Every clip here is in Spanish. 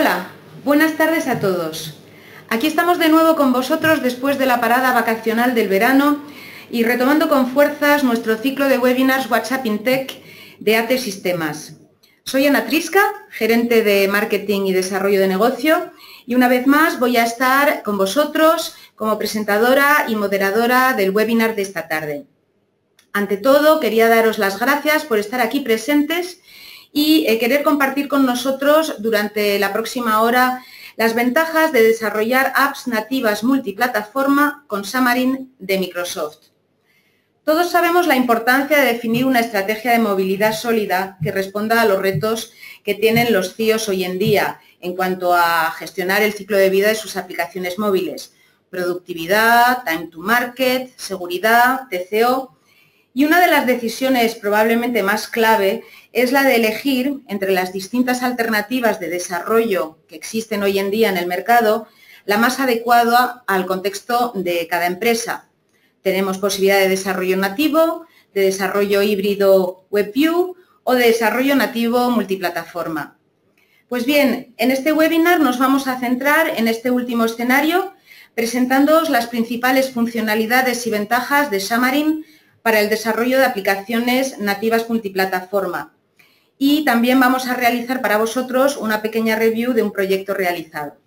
Hola, buenas tardes a todos. Aquí estamos de nuevo con vosotros después de la parada vacacional del verano y retomando con fuerzas nuestro ciclo de webinars WhatsApp in Tech de AT Sistemas. Soy Ana Trisca, gerente de Marketing y Desarrollo de Negocio y una vez más voy a estar con vosotros como presentadora y moderadora del webinar de esta tarde. Ante todo, quería daros las gracias por estar aquí presentes y eh, querer compartir con nosotros durante la próxima hora las ventajas de desarrollar apps nativas multiplataforma con Xamarin de Microsoft. Todos sabemos la importancia de definir una estrategia de movilidad sólida que responda a los retos que tienen los CIOs hoy en día en cuanto a gestionar el ciclo de vida de sus aplicaciones móviles, productividad, time to market, seguridad, TCO. Y una de las decisiones probablemente más clave es la de elegir entre las distintas alternativas de desarrollo que existen hoy en día en el mercado, la más adecuada al contexto de cada empresa. Tenemos posibilidad de desarrollo nativo, de desarrollo híbrido WebView o de desarrollo nativo multiplataforma. Pues bien, en este webinar nos vamos a centrar en este último escenario presentándoos las principales funcionalidades y ventajas de Xamarin para el desarrollo de aplicaciones nativas multiplataforma. Y también vamos a realizar para vosotros una pequeña review de un proyecto realizado.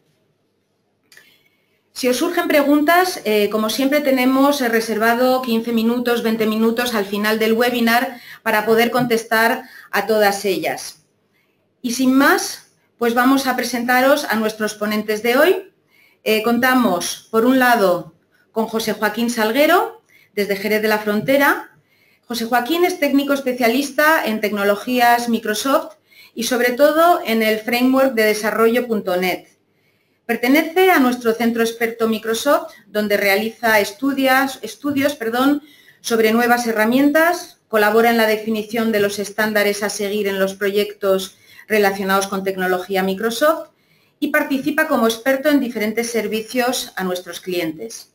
Si os surgen preguntas, eh, como siempre tenemos reservado 15 minutos, 20 minutos al final del webinar para poder contestar a todas ellas. Y sin más, pues vamos a presentaros a nuestros ponentes de hoy. Eh, contamos, por un lado, con José Joaquín Salguero, desde Jerez de la Frontera. José Joaquín es técnico especialista en tecnologías Microsoft y sobre todo en el framework de desarrollo.net. Pertenece a nuestro centro experto Microsoft, donde realiza estudios, sobre nuevas herramientas, colabora en la definición de los estándares a seguir en los proyectos relacionados con tecnología Microsoft y participa como experto en diferentes servicios a nuestros clientes.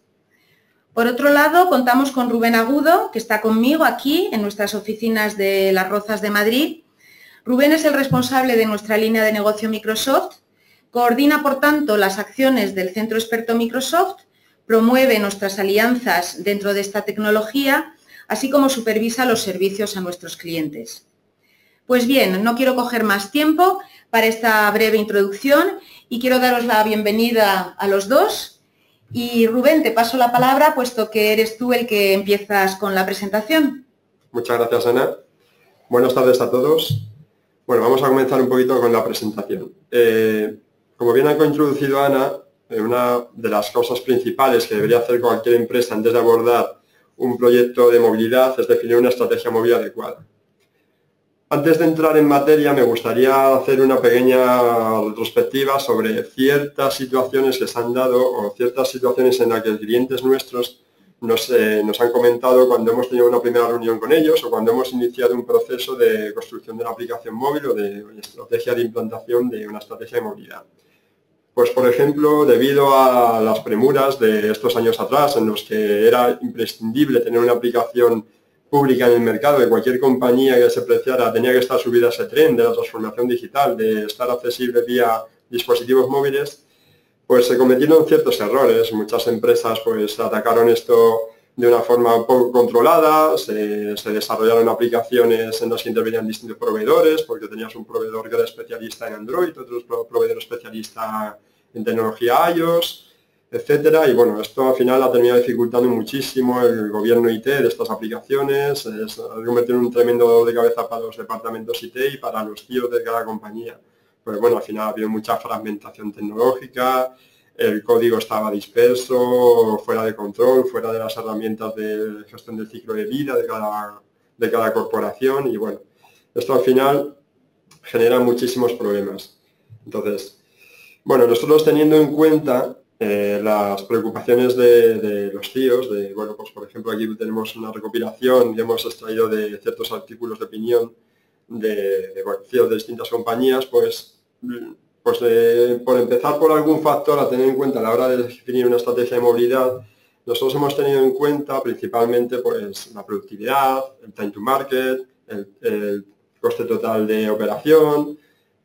Por otro lado, contamos con Rubén Agudo, que está conmigo aquí en nuestras oficinas de Las Rozas de Madrid. Rubén es el responsable de nuestra línea de negocio Microsoft, coordina, por tanto, las acciones del Centro Experto Microsoft, promueve nuestras alianzas dentro de esta tecnología, así como supervisa los servicios a nuestros clientes. Pues bien, no quiero coger más tiempo para esta breve introducción y quiero daros la bienvenida a los dos. Y Rubén, te paso la palabra puesto que eres tú el que empiezas con la presentación. Muchas gracias, Ana. Buenas tardes a todos. Bueno, vamos a comenzar un poquito con la presentación. Eh, como bien ha introducido Ana, eh, una de las cosas principales que debería hacer cualquier empresa antes de abordar un proyecto de movilidad es definir una estrategia móvil adecuada. Antes de entrar en materia, me gustaría hacer una pequeña retrospectiva sobre ciertas situaciones que se han dado o ciertas situaciones en las que clientes nuestros nos, eh, han comentado cuando hemos tenido una primera reunión con ellos o cuando hemos iniciado un proceso de construcción de una aplicación móvil o de estrategia de implantación de una estrategia de movilidad. Pues por ejemplo, debido a las premuras de estos años atrás en los que era imprescindible tener una aplicación pública en el mercado, de cualquier compañía que se preciara tenía que estar subida a ese tren de la transformación digital, de estar accesible vía dispositivos móviles, pues se cometieron ciertos errores. Muchas empresas pues atacaron esto de una forma poco controlada, se, desarrollaron aplicaciones en las que intervenían distintos proveedores, porque tenías un proveedor que era especialista en Android, otro proveedor especialista en tecnología iOS, etcétera. Y bueno, esto al final ha terminado dificultando muchísimo el gobierno IT de estas aplicaciones, es, ha convertido un tremendo dolor de cabeza para los departamentos IT y para los CIOs de cada compañía. Pues bueno, al final ha habido mucha fragmentación tecnológica, el código estaba disperso, fuera de control, fuera de las herramientas de gestión del ciclo de vida de cada, de cada corporación y bueno, esto al final genera muchísimos problemas. Entonces, bueno, nosotros teniendo en cuenta eh, las preocupaciones de, los CIOs, de, bueno, pues por ejemplo aquí tenemos una recopilación que hemos extraído de ciertos artículos de opinión de, de CIOs de distintas compañías, pues, pues por empezar por algún factor a tener en cuenta a la hora de definir una estrategia de movilidad, nosotros hemos tenido en cuenta principalmente pues, la productividad, el time to market, el coste total de operación,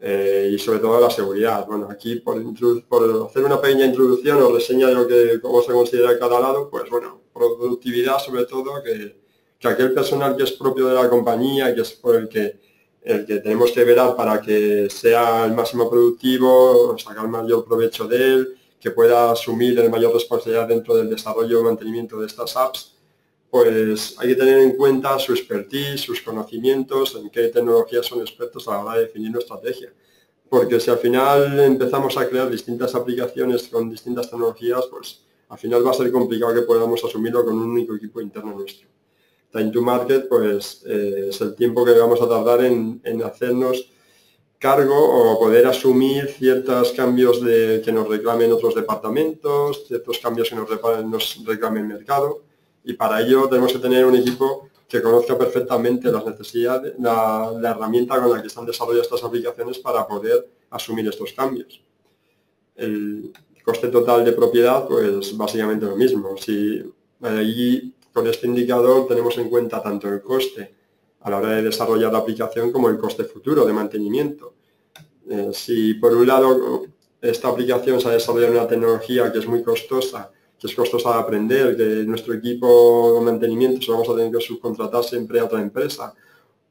eh, y sobre todo la seguridad. Bueno, aquí por, hacer una pequeña introducción o reseña de lo que cómo se considera cada lado, pues bueno, productividad sobre todo, que, que aquel personal que es propio de la compañía, que es por el que, el que tenemos que velar para que sea el máximo productivo, sacar mayor provecho de él, que pueda asumir el mayor responsabilidad dentro del desarrollo y mantenimiento de estas apps, pues hay que tener en cuenta su expertise, sus conocimientos, en qué tecnologías son expertos a la hora de definir nuestra estrategia. Porque si al final empezamos a crear distintas aplicaciones con distintas tecnologías, pues al final va a ser complicado que podamos asumirlo con un único equipo interno nuestro. Time to market, pues eh, es el tiempo que vamos a tardar en, en hacernos cargo o poder asumir ciertos cambios que nos reclamen otros departamentos, ciertos cambios que nos, nos reclame el mercado. Y para ello tenemos que tener un equipo que conozca perfectamente las necesidades, la, herramienta con la que están desarrolladas estas aplicaciones para poder asumir estos cambios. El coste total de propiedad, pues básicamente lo mismo. Si allí con este indicador tenemos en cuenta tanto el coste a la hora de desarrollar la aplicación como el coste futuro de mantenimiento. Eh, si por un lado esta aplicación se ha desarrollado una tecnología que es muy costosa, que es costosa de aprender, que nuestro equipo de mantenimiento se vamos a tener que subcontratar siempre a otra empresa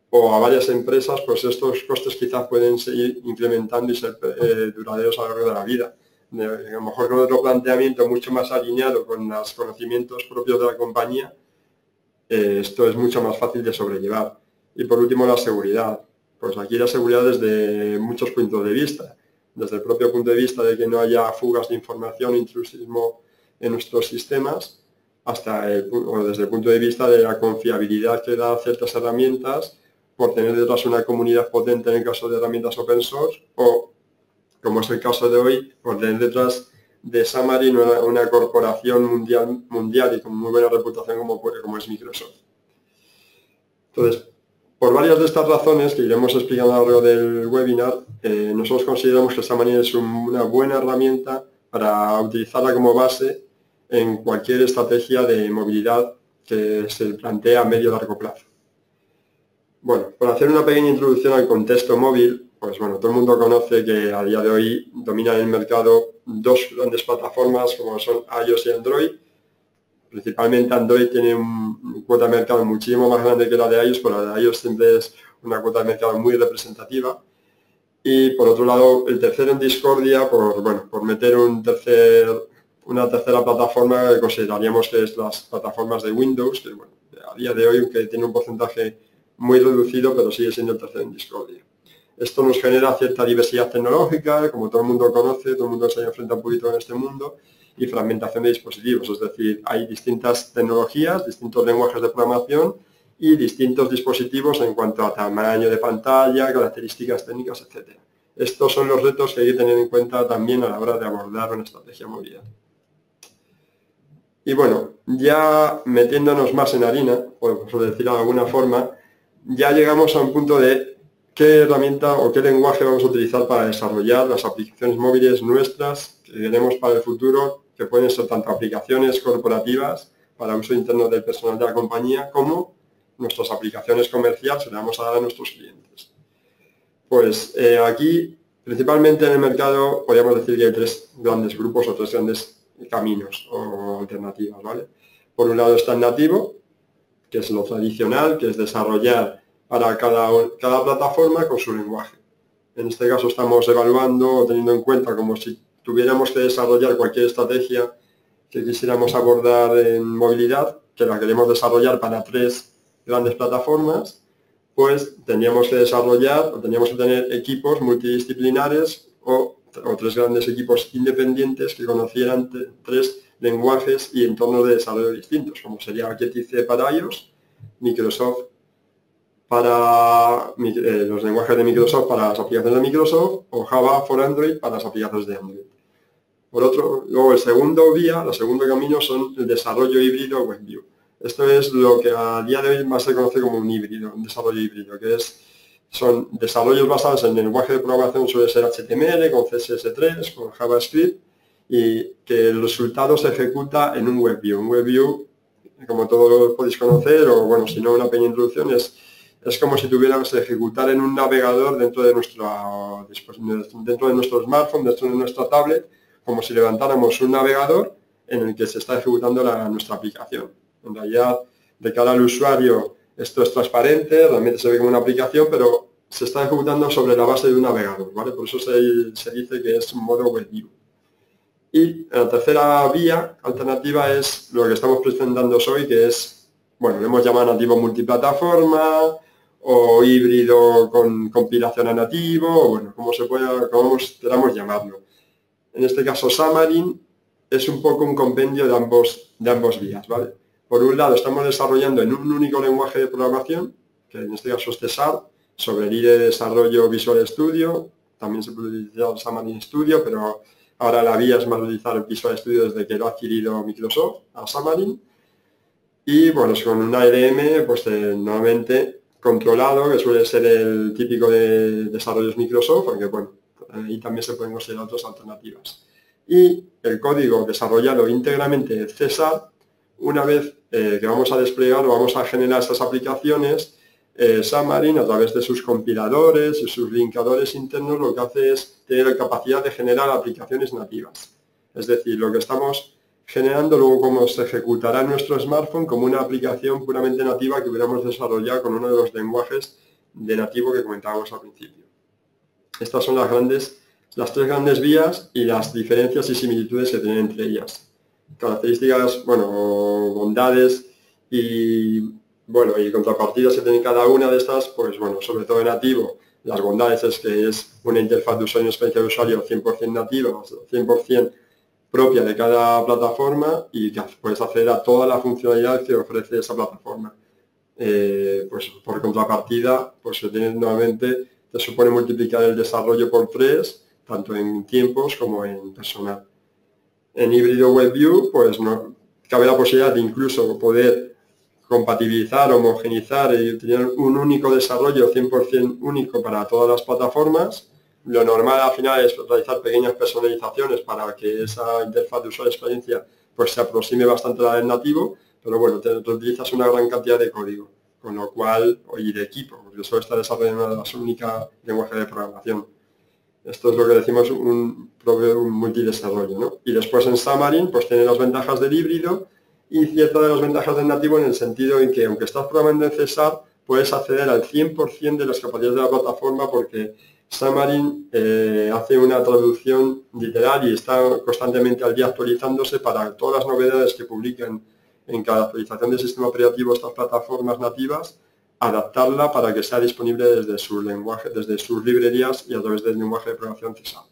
o a varias empresas, pues estos costes quizás pueden seguir incrementando y ser eh, duraderos a lo largo de la vida. a lo mejor con otro planteamiento mucho más alineado con los conocimientos propios de la compañía, eh, esto es mucho más fácil de sobrellevar. Y por último, la seguridad. Pues aquí la seguridad desde muchos puntos de vista. Desde el propio punto de vista de que no haya fugas de información, intrusismo en nuestros sistemas, hasta desde el punto de vista de la confiabilidad que da ciertas herramientas por tener detrás una comunidad potente en el caso de herramientas open source o, como es el caso de hoy, por tener detrás de Xamarin una, una corporación mundial, mundial y con muy buena reputación como, como es Microsoft. Entonces, por varias de estas razones que iremos explicando a lo largo del webinar, eh, nosotros consideramos que Xamarin es una buena herramienta para utilizarla como base en cualquier estrategia de movilidad que se plantea a medio largo plazo. Bueno, para hacer una pequeña introducción al contexto móvil, pues bueno, todo el mundo conoce que a día de hoy dominan el mercado dos grandes plataformas como son iOS y Android, principalmente Android tiene un cuota de mercado muchísimo más grande que la de iOS, pero la de iOS siempre es una cuota de mercado muy representativa. Y por otro lado, el tercero en discordia, por, bueno, por meter un tercer, una tercera plataforma que consideraríamos que es las plataformas de Windows, que bueno, a día de hoy, aunque tiene un porcentaje muy reducido, pero sigue siendo el tercero en discordia. Esto nos genera cierta diversidad tecnológica, como todo el mundo conoce, todo el mundo se ha enfrentado un poquito en este mundo, y fragmentación de dispositivos, es decir, hay distintas tecnologías, distintos lenguajes de programación y distintos dispositivos en cuanto a tamaño de pantalla, características técnicas, etc. Estos son los retos que hay que tener en cuenta también a la hora de abordar una estrategia de. Y bueno, ya metiéndonos más en harina, por decirlo de alguna forma, ya llegamos a un punto de qué herramienta o qué lenguaje vamos a utilizar para desarrollar las aplicaciones móviles nuestras que queremos para el futuro que pueden ser tanto aplicaciones corporativas para uso interno del personal de la compañía como nuestras aplicaciones comerciales que le vamos a dar a nuestros clientes. Pues eh, aquí, principalmente en el mercado, podríamos decir que hay tres grandes grupos o tres grandes caminos o alternativas. ¿vale? Por un lado está el nativo, que es lo tradicional, que es desarrollar para cada, cada plataforma con su lenguaje. En este caso estamos evaluando o teniendo en cuenta como si tuviéramos que desarrollar cualquier estrategia que quisiéramos abordar en movilidad, que la queremos desarrollar para tres grandes plataformas, pues tendríamos que desarrollar o tendríamos que tener equipos multidisciplinares o, tres grandes equipos independientes que conocieran tres lenguajes y entornos de desarrollo distintos, como sería C para iOS, Microsoft para eh, los lenguajes de Microsoft para las aplicaciones de Microsoft o Java for Android para las aplicaciones de Android. Por otro, luego el segundo vía, el segundo camino son el desarrollo híbrido WebView. Esto es lo que a día de hoy más se conoce como un híbrido, un desarrollo híbrido, que es, son desarrollos basados en lenguaje de programación, suele ser HTML, con CSS3, con JavaScript, y que el resultado se ejecuta en un WebView. Un WebView, como todos podéis conocer, o bueno, si no una pequeña introducción, es es como si tuviéramos que ejecutar en un navegador dentro de nuestro, dentro de nuestro smartphone, dentro de nuestra tablet, como si levantáramos un navegador en el que se está ejecutando nuestra aplicación. En realidad, de cara al usuario, esto es transparente, realmente se ve como una aplicación, pero se está ejecutando sobre la base de un navegador, ¿vale? Por eso se, dice que es un modo web view. Y la tercera vía alternativa es lo que estamos presentando hoy, que es, bueno, hemos llamado nativo multiplataforma, o híbrido con compilación a nativo, o bueno, como se pueda, como queramos llamarlo. En este caso, Xamarin es un poco un compendio de ambos, de ambos vías, ¿vale? Por un lado, estamos desarrollando en un único lenguaje de programación, que en este caso es Cesar, sobre el IDE de desarrollo Visual Studio, también se puede utilizar Xamarin Studio, pero ahora la vía es más utilizar Visual Studio desde que lo ha adquirido Microsoft a Xamarin. Y bueno, con una IDM, pues eh, nuevamente controlado, que suele ser el típico de desarrollos Microsoft, aunque bueno, ahí también se pueden considerar otras alternativas. Y el código desarrollado íntegramente en César, una vez eh, que vamos a desplegar o vamos a generar estas aplicaciones, eh, Xamarin a través de sus compiladores y sus linkadores internos lo que hace es tener la capacidad de generar aplicaciones nativas. Es decir, lo que estamos generando luego cómo se ejecutará en nuestro smartphone como una aplicación puramente nativa que hubiéramos desarrollado con uno de los lenguajes de nativo que comentábamos al principio. Estas son las grandes, las tres grandes vías y las diferencias y similitudes que tienen entre ellas. Características, bueno, bondades y bueno, y contrapartidas que tienen cada una de estas, pues bueno, sobre todo en nativo, las bondades es que es una interfaz de usuario, experiencia de usuario 100% nativa, 100% propia de cada plataforma y que puedes acceder a toda la funcionalidad que ofrece esa plataforma. Eh, pues por contrapartida, pues se tiene nuevamente, te supone multiplicar el desarrollo por tres, tanto en tiempos como en personal. En híbrido WebView, pues no, cabe la posibilidad de incluso poder compatibilizar, homogenizar y tener un único desarrollo 100% único para todas las plataformas lo normal al final es realizar pequeñas personalizaciones para que esa interfaz de usuario experiencia pues se aproxime bastante a la del nativo, pero bueno, te, utilizas una gran cantidad de código, con lo cual, y de equipo, porque solo está desarrollando una de las únicas lenguajes de programación. Esto es lo que decimos un, un multidesarrollo, ¿no? Y después en Xamarin, pues tiene las ventajas del híbrido y ciertas de las ventajas del nativo en el sentido en que aunque estás programando en César, puedes acceder al 100% de las capacidades de la plataforma porque Xamarin eh, hace una traducción literal y está constantemente al día actualizándose para todas las novedades que publican en cada actualización del sistema operativo estas plataformas nativas, adaptarla para que sea disponible desde su lenguaje, desde sus librerías y a través del lenguaje de programación CESAR.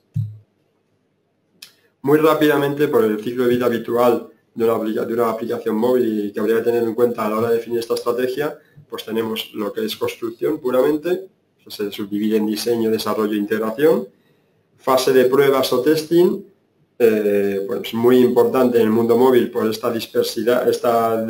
Muy rápidamente, por el ciclo de vida habitual de una, de una aplicación móvil y que habría que tener en cuenta a la hora de definir esta estrategia, pues tenemos lo que es construcción puramente, se subdivide en diseño, desarrollo e integración. Fase de pruebas o testing, eh, pues muy importante en el mundo móvil por esta dispersidad, esta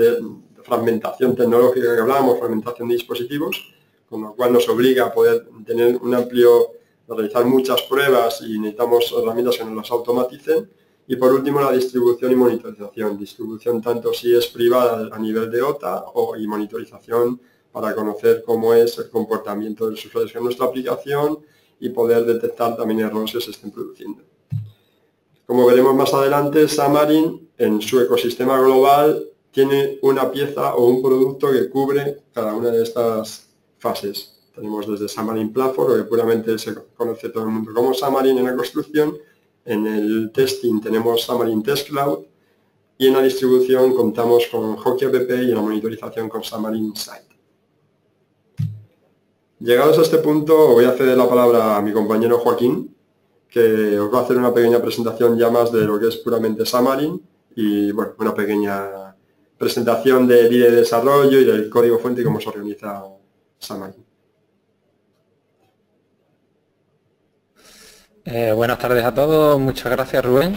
fragmentación tecnológica que hablábamos, fragmentación de dispositivos, con lo cual nos obliga a poder tener un amplio, realizar muchas pruebas y necesitamos herramientas que nos las automaticen. Y por último, la distribución y monitorización. Distribución tanto si es privada a nivel de OTA o, y monitorización para conocer cómo es el comportamiento de los usuarios en nuestra aplicación y poder detectar también errores que se estén produciendo. Como veremos más adelante, Xamarin en su ecosistema global tiene una pieza o un producto que cubre cada una de estas fases. Tenemos desde Xamarin Platform, que puramente se conoce todo el mundo como Xamarin en la construcción. En el testing tenemos Xamarin Test Cloud y en la distribución contamos con Hockey App y en la monitorización con Xamarin Site. Llegados a este punto, voy a ceder la palabra a mi compañero Joaquín, que os va a hacer una pequeña presentación ya más de lo que es puramente Xamarin y bueno, una pequeña presentación del IDE de desarrollo y del código fuente y cómo se organiza Xamarin. Eh, buenas tardes a todos, muchas gracias Rubén.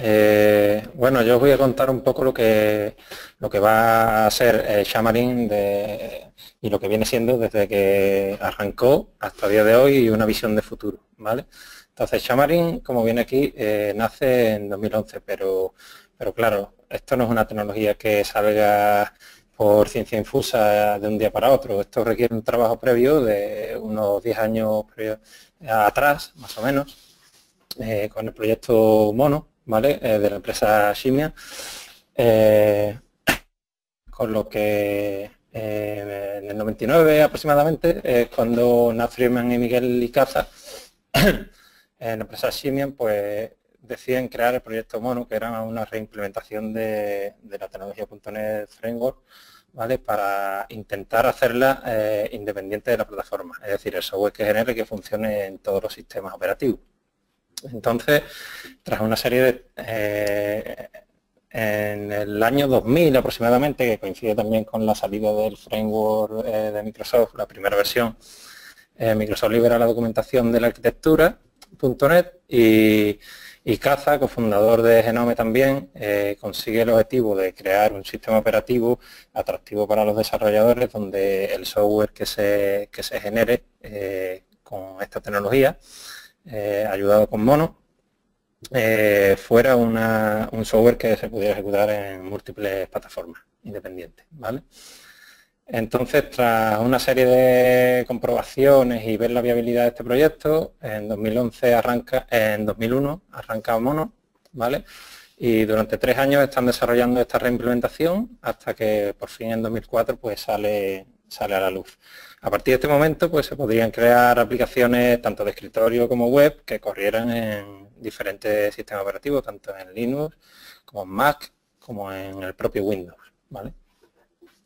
Eh, bueno, yo os voy a contar un poco lo que, lo que va a ser eh, Xamarin de, y lo que viene siendo desde que arrancó hasta el día de hoy y una visión de futuro, ¿vale? Entonces, Xamarin, como viene aquí, eh, nace en 2011, pero, pero claro, esto no es una tecnología que salga por ciencia infusa de un día para otro. Esto requiere un trabajo previo de unos 10 años atrás, más o menos, eh, con el proyecto Mono, ¿vale? Eh, de la empresa Shimia. Eh, con lo que en el 99 aproximadamente, es cuando Nat y Miguel Icaza, en la empresa Shimian, pues deciden crear el proyecto Mono, que era una reimplementación de, la tecnología.NET Framework, ¿vale? para intentar hacerla eh, independiente de la plataforma, es decir, el software que genere que funcione en todos los sistemas operativos. Entonces, tras una serie de... Eh, en el año 2000 aproximadamente, que coincide también con la salida del framework eh, de Microsoft, la primera versión, Microsoft libera la documentación de la arquitectura .NET y y Caza, cofundador de Genome también, eh, consigue el objetivo de crear un sistema operativo atractivo para los desarrolladores donde el software que se, se genere eh, con esta tecnología, eh, ayudado con Mono, fuera un software que se pudiera ejecutar en múltiples plataformas independientes. ¿vale? Entonces, tras una serie de comprobaciones y ver la viabilidad de este proyecto, en 2011 arranca, en 2001 arranca Mono, ¿vale? Y durante tres años están desarrollando esta reimplementación hasta que por fin en 2004 pues sale, sale a la luz. A partir de este momento pues se podrían crear aplicaciones tanto de escritorio como web que corrieran en diferentes sistemas operativos, tanto en Linux como en Mac como en el propio Windows, ¿vale?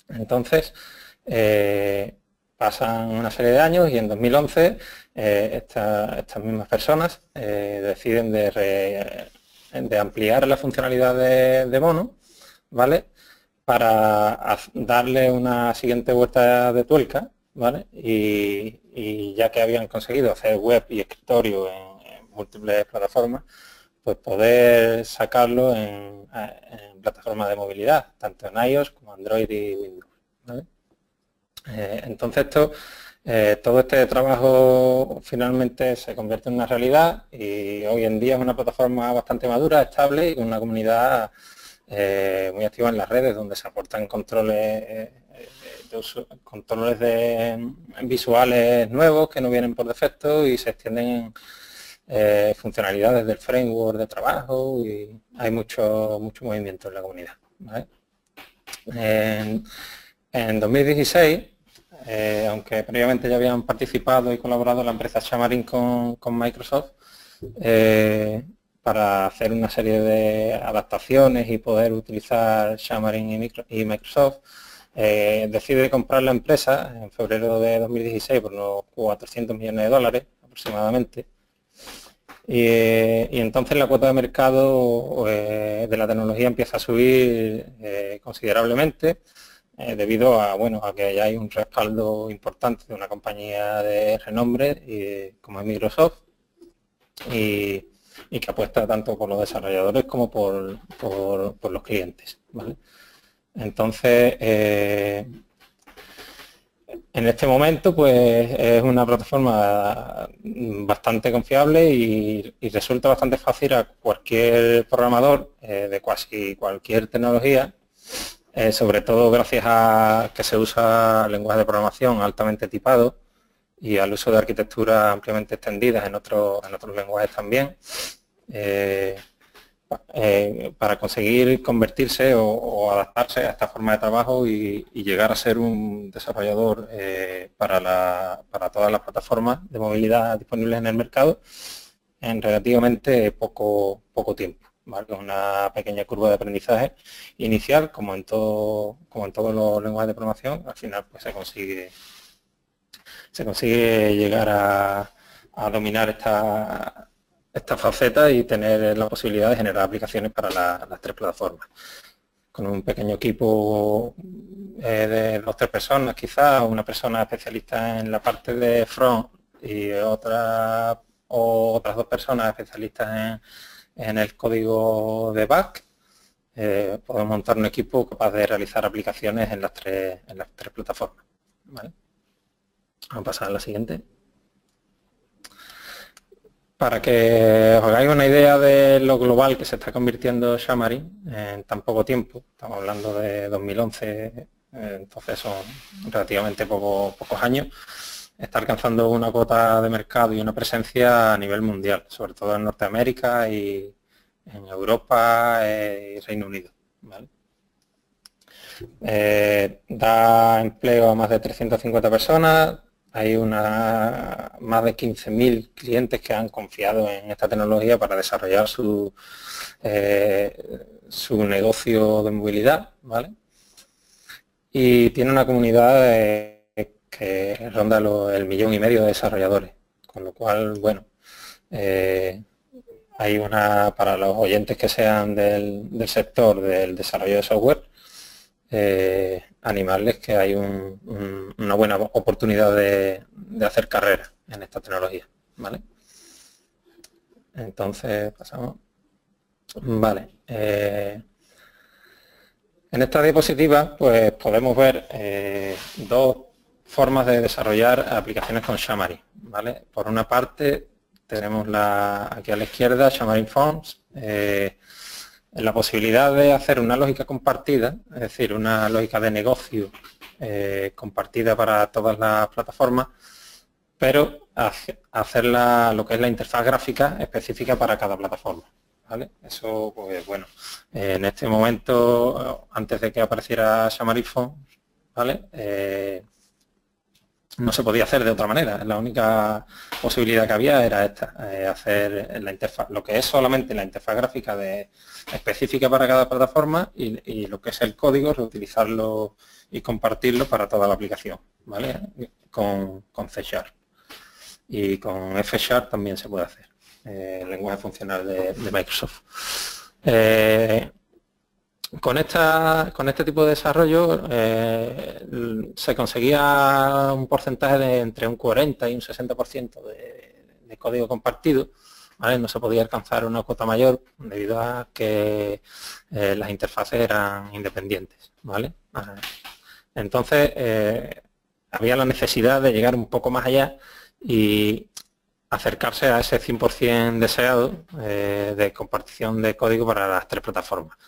Entonces, eh, pasan una serie de años y en 2011 eh, estas mismas personas eh, deciden de, ampliar la funcionalidad de, Mono, ¿vale? Para darle una siguiente vuelta de tuerca, ¿vale? Y, ya que habían conseguido hacer web y escritorio en, múltiples plataformas, pues poder sacarlo en, plataformas de movilidad, tanto en iOS como Android y Windows. Eh, entonces esto, eh, todo este trabajo finalmente se convierte en una realidad y hoy en día es una plataforma bastante madura, estable y con una comunidad eh, muy activa en las redes donde se aportan controles controles de, visuales nuevos que no vienen por defecto y se extienden funcionalidades del framework de trabajo y hay mucho mucho movimiento en la comunidad. En 2016, eh, aunque previamente ya habían participado y colaborado la empresa Xamarin con, Microsoft, eh, para hacer una serie de adaptaciones y poder utilizar Xamarin y, Microsoft, eh, decide comprar la empresa en febrero de 2016 por unos 400 millones de dólares aproximadamente. Y, y entonces la cuota de mercado de la tecnología empieza a subir considerablemente eh, debido a bueno a que ya hay un respaldo importante de una compañía de renombre como es Microsoft y, que apuesta tanto por los desarrolladores como por, los clientes. Entonces, eh, en este momento pues es una plataforma bastante confiable y, resulta bastante fácil a cualquier programador eh, de casi cualquier tecnología eh, sobre todo gracias a que se usa lenguaje de programación altamente tipado y al uso de arquitecturas ampliamente extendidas en, otros en otros lenguajes también, eh, eh, para conseguir convertirse o, adaptarse a esta forma de trabajo y, llegar a ser un desarrollador para, para todas las plataformas de movilidad disponibles en el mercado en relativamente poco, poco tiempo una pequeña curva de aprendizaje inicial, como en todo, como en todos los lenguajes de programación, al final pues se consigue se consigue llegar a, dominar esta, esta faceta y tener la posibilidad de generar aplicaciones para las tres plataformas. Con un pequeño equipo eh, de dos tres personas, quizás, una persona especialista en la parte de front y otra o otras dos personas especialistas en el código de back, eh, podemos montar un equipo capaz de realizar aplicaciones en las tres, en las tres plataformas. Vamos a pasar a la siguiente. Para que os hagáis una idea de lo global que se está convirtiendo Xamarin en tan poco tiempo, estamos hablando de 2011 entonces son relativamente pocos años, está alcanzando una cuota de mercado y una presencia a nivel mundial, sobre todo en Norteamérica y en Europa eh, y Reino Unido. Eh, da empleo a más de 350 personas, hay una, más de 15.000 clientes que han confiado en esta tecnología para desarrollar su, eh, su negocio de movilidad, ¿vale? Y tiene una comunidad que ronda el millón y medio de desarrolladores, con lo cual, bueno, eh, hay una, para los oyentes que sean del, sector del desarrollo de software, eh, animarles que hay una buena oportunidad de, hacer carrera en esta tecnología, ¿vale? Entonces, pasamos. Vale. Eh, en esta diapositiva, pues podemos ver eh, dos formas de desarrollar aplicaciones con Xamarin, ¿vale? Por una parte, tenemos la, aquí a la izquierda Xamarin Forms, eh, la posibilidad de hacer una lógica compartida, es decir, una lógica de negocio compartida para todas las plataformas, pero hacer lo que es la interfaz gráfica específica para cada plataforma. Eso, pues bueno, en este momento, antes de que apareciera Xamarifo, ¿vale? Eh, no se podía hacer de otra manera. La única posibilidad que había era esta, eh, hacer la interfaz, lo que es solamente la interfaz gráfica específica para cada plataforma y, lo que es el código, reutilizarlo y compartirlo para toda la aplicación, ¿vale? Con, con C Sharp. Y con F Sharp también se puede hacer. Eh, lenguaje funcional de, Microsoft. Eh, con, este tipo de desarrollo eh, se conseguía un porcentaje de entre un 40 y un 60% de, código compartido. No se podía alcanzar una cuota mayor debido a que las interfaces eran independientes. Entonces, había la necesidad de llegar un poco más allá y acercarse a ese 100% deseado eh, de compartición de código para las tres plataformas.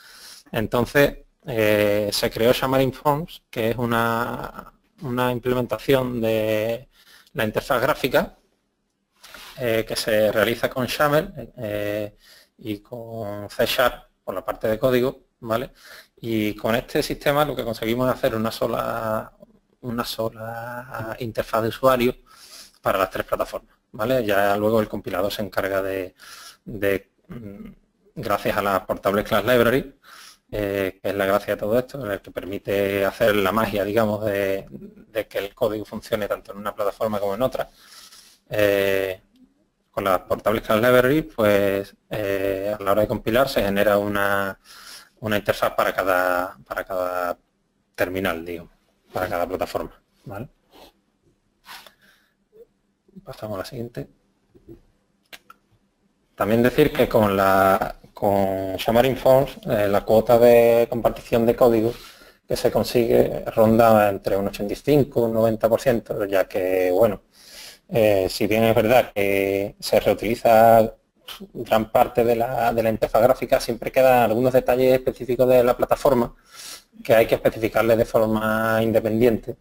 Entonces, eh, se creó Xamarin Forms, que es una, implementación de la interfaz gráfica eh, que se realiza con Xamarin y con C Sharp por la parte de código, ¿vale? Y con este sistema lo que conseguimos es hacer una sola, una sola interfaz de usuario para las tres plataformas. Ya luego el compilador se encarga de, mm, gracias a la portable class library, eh, que es la gracia de todo esto, el que permite hacer la magia, digamos, de, que el código funcione tanto en una plataforma como en otra. Eh, con las portables class library, pues eh, a la hora de compilar se genera una, una interfaz para cada, para cada terminal, digamos, para cada plataforma. ¿vale? Pasamos a la siguiente. También decir que con la con Xamarin Forms eh, la cuota de compartición de código que se consigue ronda entre un 85 y un 90%, ya que, bueno, eh, si bien es verdad que se reutiliza gran parte de la, de la interfaz gráfica, siempre quedan algunos detalles específicos de la plataforma que hay que especificarle de forma independiente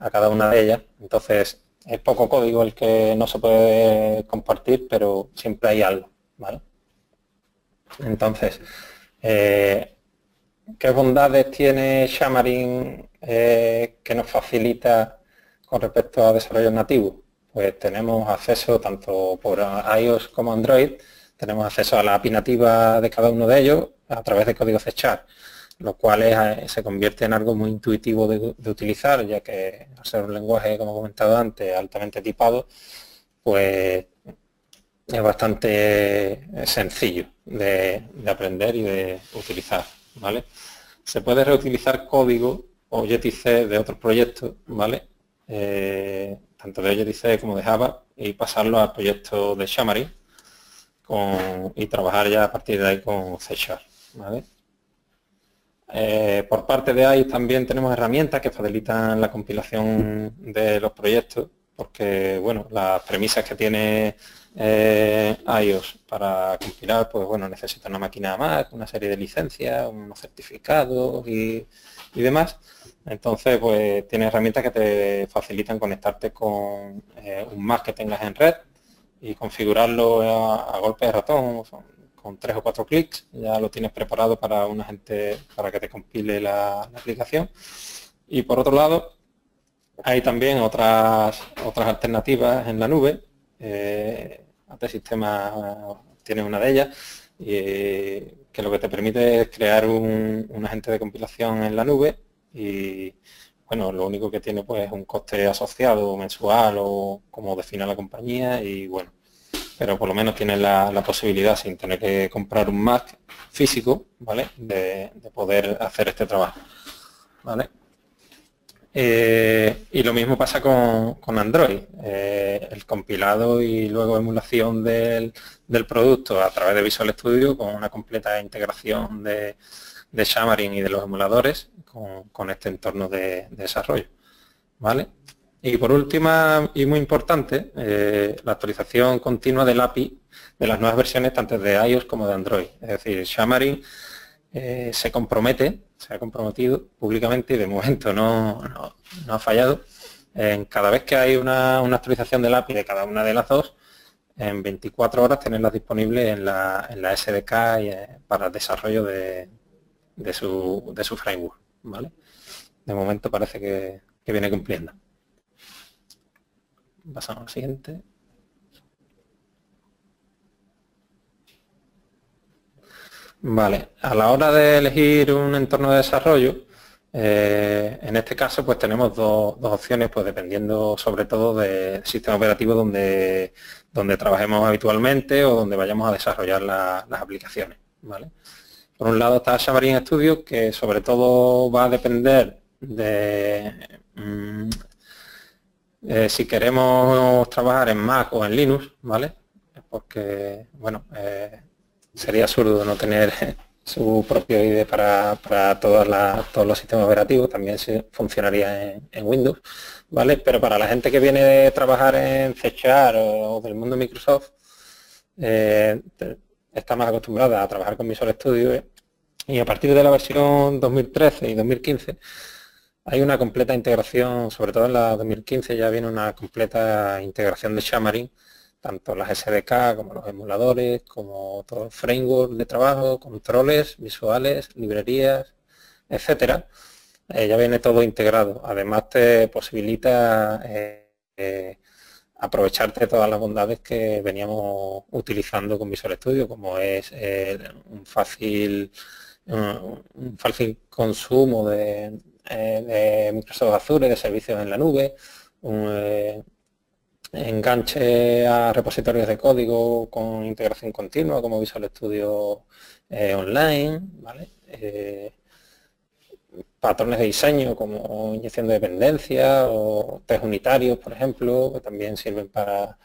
a cada una de ellas. Entonces, es poco código el que no se puede compartir, pero siempre hay algo, ¿vale? Entonces, eh, ¿qué bondades tiene Xamarin eh, que nos facilita con respecto a desarrollo nativo? Pues tenemos acceso tanto por iOS como Android, tenemos acceso a la API nativa de cada uno de ellos a través de código C lo cual eh, se convierte en algo muy intuitivo de, utilizar, ya que al ser un lenguaje, como he comentado antes, altamente tipado, pues es bastante sencillo de, aprender y de utilizar. ¿vale? Se puede reutilizar código o Objective-C de otros proyectos, ¿vale? Eh, tanto de Objective-C como de Java, y pasarlo al proyecto de Xamarin y trabajar ya a partir de ahí con C ¿vale? Eh, por parte de iOS también tenemos herramientas que facilitan la compilación de los proyectos, porque bueno, las premisas que tiene eh, iOS para compilar, pues bueno, necesita una máquina Mac, una serie de licencias, unos certificados y, demás. Entonces, pues tiene herramientas que te facilitan conectarte con eh, un Mac que tengas en red y configurarlo a, golpe de ratón, con tres o cuatro clics, ya lo tienes preparado para una gente, para que te compile la, aplicación. Y por otro lado, hay también otras, otras alternativas en la nube. Eh, este sistema tiene una de ellas, que lo que te permite es crear un, agente de compilación en la nube y bueno, lo único que tiene pues es un coste asociado mensual o como define la compañía y bueno, pero por lo menos tiene la, posibilidad sin tener que comprar un Mac físico, ¿vale? De, poder hacer este trabajo, ¿vale? Eh, y lo mismo pasa con, Android. Eh, el compilado y luego emulación del, producto a través de Visual Studio con una completa integración de, de Xamarin y de los emuladores con, este entorno de, desarrollo. ¿vale? Y por última, y muy importante, eh, la actualización continua del API de las nuevas versiones tanto de iOS como de Android. Es decir, Xamarin eh, se compromete, se ha comprometido públicamente y de momento no, ha fallado. En cada vez que hay una, actualización del API de cada una de las dos, en 24 horas tenerlas disponibles en la, en la SDK y, eh, para el desarrollo de, de su, de su framework. ¿vale? De momento parece que, viene cumpliendo. Pasamos al siguiente. Vale, a la hora de elegir un entorno de desarrollo, eh, en este caso pues tenemos dos, opciones, pues dependiendo sobre todo del sistema operativo donde, donde trabajemos habitualmente o donde vayamos a desarrollar las aplicaciones. ¿vale? Por un lado está Xamarin Studio, que sobre todo va a depender de mm, eh, si queremos trabajar en Mac o en Linux, ¿vale? Porque, bueno, eh, sería absurdo no tener su propio IDE para, todos los sistemas operativos, también funcionaría en, Windows, ¿vale? Pero para la gente que viene de trabajar en C o, del mundo Microsoft, eh, está más acostumbrada a trabajar con Visual Studio y a partir de la versión 2013 y 2015 hay una completa integración, sobre todo en la 2015 ya viene una completa integración de Xamarin, tanto las SDK como los emuladores, como todo el framework de trabajo, controles visuales, librerías, etcétera. Eh, ya viene todo integrado. Además te posibilita eh, eh, aprovecharte de todas las bondades que veníamos utilizando con Visual Studio, como es un fácil un fácil consumo de, eh, Microsoft Azure, de servicios en la nube, eh, enganche a repositorios de código con integración continua como Visual Studio eh, Online, patrones de diseño como inyección de dependencia o test unitarios, por ejemplo, que también sirven para,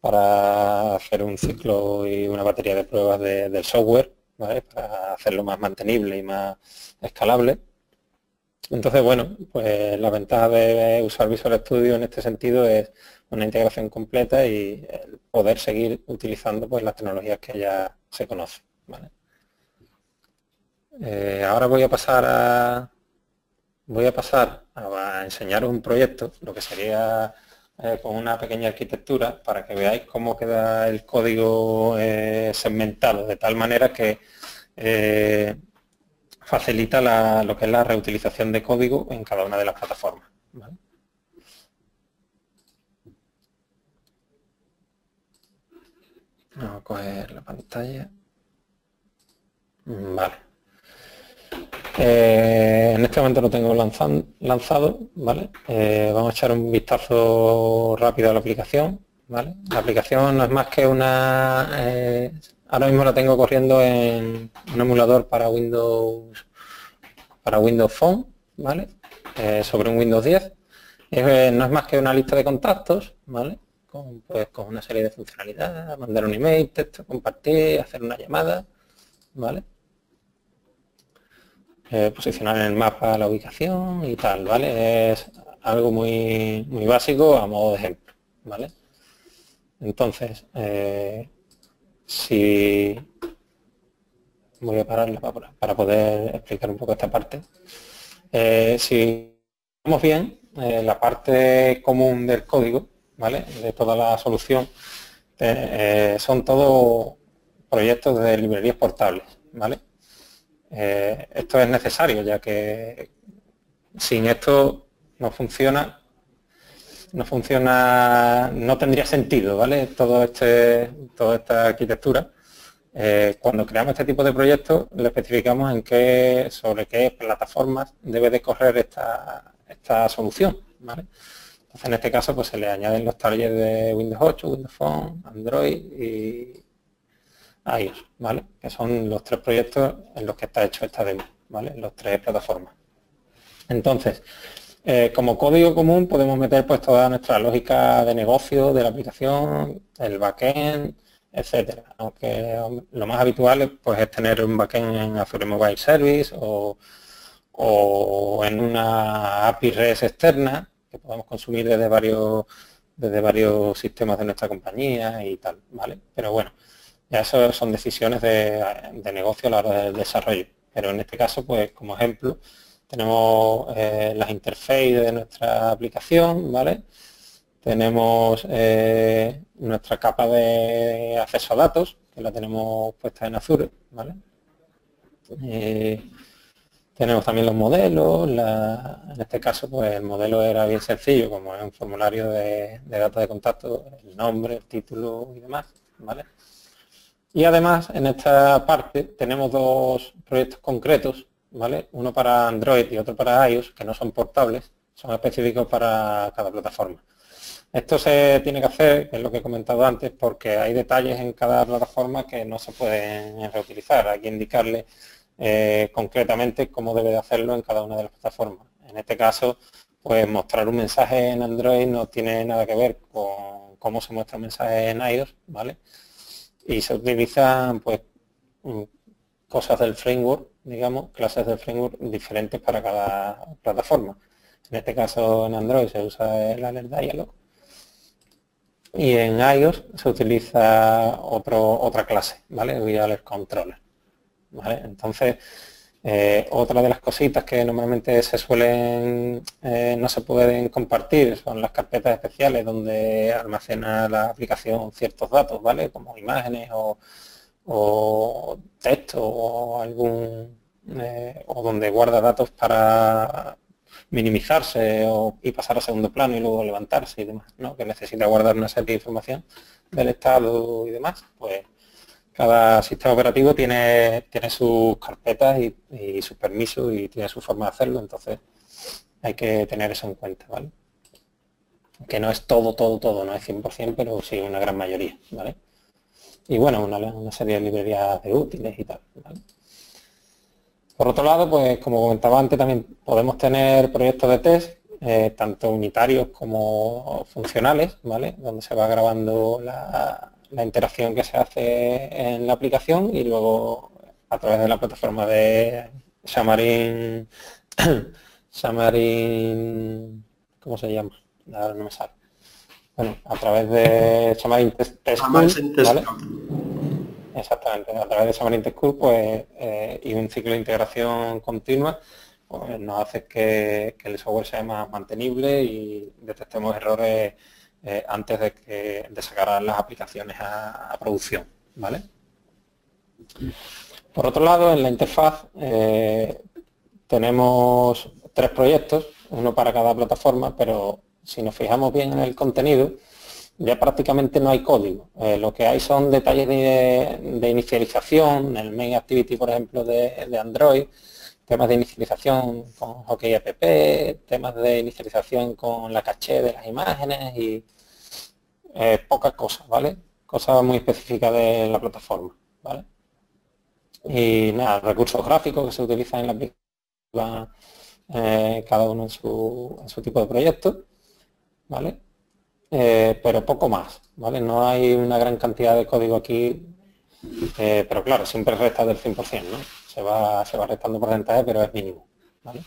para hacer un ciclo y una batería de pruebas del software para hacerlo más mantenible y más escalable. Entonces, bueno, pues la ventaja de usar Visual Studio en este sentido es una integración completa y poder seguir utilizando pues, las tecnologías que ya se conocen. Eh, ahora voy a pasar a voy a pasar a, enseñaros un proyecto, lo que sería eh, con una pequeña arquitectura para que veáis cómo queda el código eh, segmentado, de tal manera que facilita lo que es la reutilización de código en cada una de las plataformas. Vamos a coger la pantalla. Vale. Eh, en este momento lo tengo lanzado, ¿vale? Eh, vamos a echar un vistazo rápido a la aplicación, ¿vale? La aplicación no es más que una... Eh, ahora mismo la tengo corriendo en un emulador para Windows para Windows Phone, ¿vale? sobre un Windows 10. no es más que una lista de contactos, ¿vale? Con, pues, con una serie de funcionalidades, mandar un email, texto, compartir, hacer una llamada, ¿vale? Eh, posicionar en el mapa la ubicación y tal, ¿vale? Es algo muy, muy básico a modo de ejemplo, ¿vale? Entonces, eh, si voy a pararla para, poder explicar un poco esta parte. si vemos bien, la parte común del código, De toda la solución, son todos proyectos de librerías portables, ¿vale? esto es necesario, ya que sin esto no funciona no funciona, no tendría sentido, ¿vale? Todo este, toda esta arquitectura. Eh, cuando creamos este tipo de proyectos, le especificamos en qué, sobre qué plataformas debe de correr esta, esta solución, ¿vale? Entonces, en este caso, pues se le añaden los talleres de Windows 8, Windows Phone, Android y iOS, ¿vale? Que son los tres proyectos en los que está hecho esta demo, ¿vale? Los tres plataformas. Entonces, eh, como código común podemos meter pues toda nuestra lógica de negocio de la aplicación, el backend, etcétera. Aunque lo más habitual pues, es tener un backend en Azure Mobile Service o, en una API REST externa que podemos consumir desde varios desde varios sistemas de nuestra compañía y tal, ¿vale? Pero bueno, ya eso son decisiones de, de negocio a la hora del desarrollo. Pero en este caso, pues como ejemplo, tenemos eh, las interfaces de nuestra aplicación, ¿vale? Tenemos eh, nuestra capa de acceso a datos, que la tenemos puesta en Azure, ¿vale? Eh, tenemos también los modelos, en este caso pues el modelo era bien sencillo, como es un formulario de, de datos de contacto, el nombre, el título y demás, ¿vale? Y además en esta parte tenemos dos proyectos concretos uno para Android y otro para iOS, que no son portables, son específicos para cada plataforma. Esto se tiene que hacer, es lo que he comentado antes, porque hay detalles en cada plataforma que no se pueden reutilizar. Hay que indicarle eh, concretamente cómo debe de hacerlo en cada una de las plataformas. En este caso, pues mostrar un mensaje en Android no tiene nada que ver con cómo se muestra un mensaje en iOS, ¿vale? Y se utilizan pues cosas del framework, digamos, clases del framework diferentes para cada plataforma. En este caso en Android se usa el Alert Dialog y en iOS se utiliza otro, otra clase, ¿vale? El Alert Controller. Entonces, eh, otra de las cositas que normalmente se suelen, eh, no se pueden compartir son las carpetas especiales donde almacena la aplicación ciertos datos, ¿vale? Como imágenes o texto o algún eh, o donde guarda datos para minimizarse o, y pasar a segundo plano y luego levantarse y demás, ¿no? que necesita guardar una serie de información del estado y demás, pues cada sistema operativo tiene, tiene sus carpetas y, sus permisos y tiene su forma de hacerlo, entonces hay que tener eso en cuenta, ¿vale? Que no es todo, todo, todo, no es 100%, pero sí una gran mayoría, ¿vale? y bueno, una, serie de librerías de útiles y tal. Por otro lado, pues como comentaba antes, también podemos tener proyectos de test, eh, tanto unitarios como funcionales, ¿vale? Donde se va grabando la, interacción que se hace en la aplicación y luego a través de la plataforma de Xamarin, Xamarin, ¿cómo se llama? no me sale bueno, a través de Xamarin Test, ¿vale? Exactamente, a través de Xamarin Test pues, eh, y un ciclo de integración continua, pues nos hace que, el software sea más mantenible y detectemos errores eh, antes de, que, de sacar las aplicaciones a, producción, ¿vale? Por otro lado, en la interfaz eh, tenemos tres proyectos, uno para cada plataforma, pero si nos fijamos bien en el contenido, ya prácticamente no hay código. Eh, lo que hay son detalles de, inicialización, el main activity, por ejemplo, de, Android, temas de inicialización con Hockey App, temas de inicialización con la caché de las imágenes y eh, pocas cosas, ¿vale? Cosas muy específicas de la plataforma, ¿vale? Y nada, recursos gráficos que se utilizan en la aplicación, eh, cada uno en su, en su tipo de proyecto ¿vale? Eh, pero poco más, ¿vale? No hay una gran cantidad de código aquí, eh, pero claro, siempre resta del 100%, ¿no? Se va, se va restando porcentaje, pero es mínimo, ¿vale?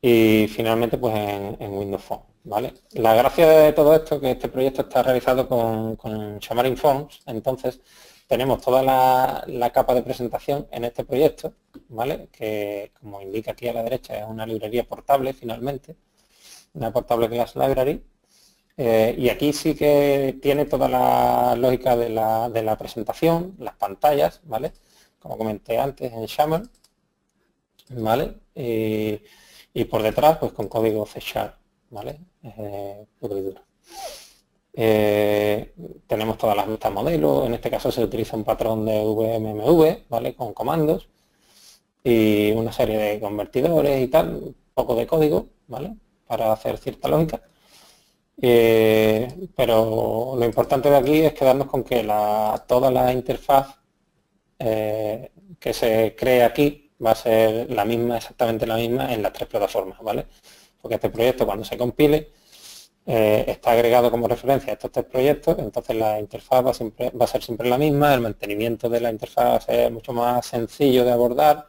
Y finalmente, pues en, Windows Phone, ¿vale? La gracia de todo esto es que este proyecto está realizado con, con Xamarin Forms, entonces tenemos toda la, capa de presentación en este proyecto, ¿vale? Que como indica aquí a la derecha es una librería portable finalmente, una portable class library. Eh, y aquí sí que tiene toda la lógica de la, presentación, las pantallas, ¿vale? Como comenté antes en Xamarin, ¿vale? y por detrás, pues con código C Sharp, ¿vale? Eh. Eh, tenemos todas las vistas modelo, en este caso se utiliza un patrón de VMMV, ¿vale? Con comandos y una serie de convertidores y tal, un poco de código, ¿vale? Para hacer cierta lógica. Eh, pero lo importante de aquí es quedarnos con que la, toda la interfaz eh, que se cree aquí va a ser la misma, exactamente la misma en las tres plataformas, ¿vale? Porque este proyecto cuando se compile eh, está agregado como referencia a estos tres proyectos, entonces la interfaz va, siempre, va a ser siempre la misma, el mantenimiento de la interfaz ser mucho más sencillo de abordar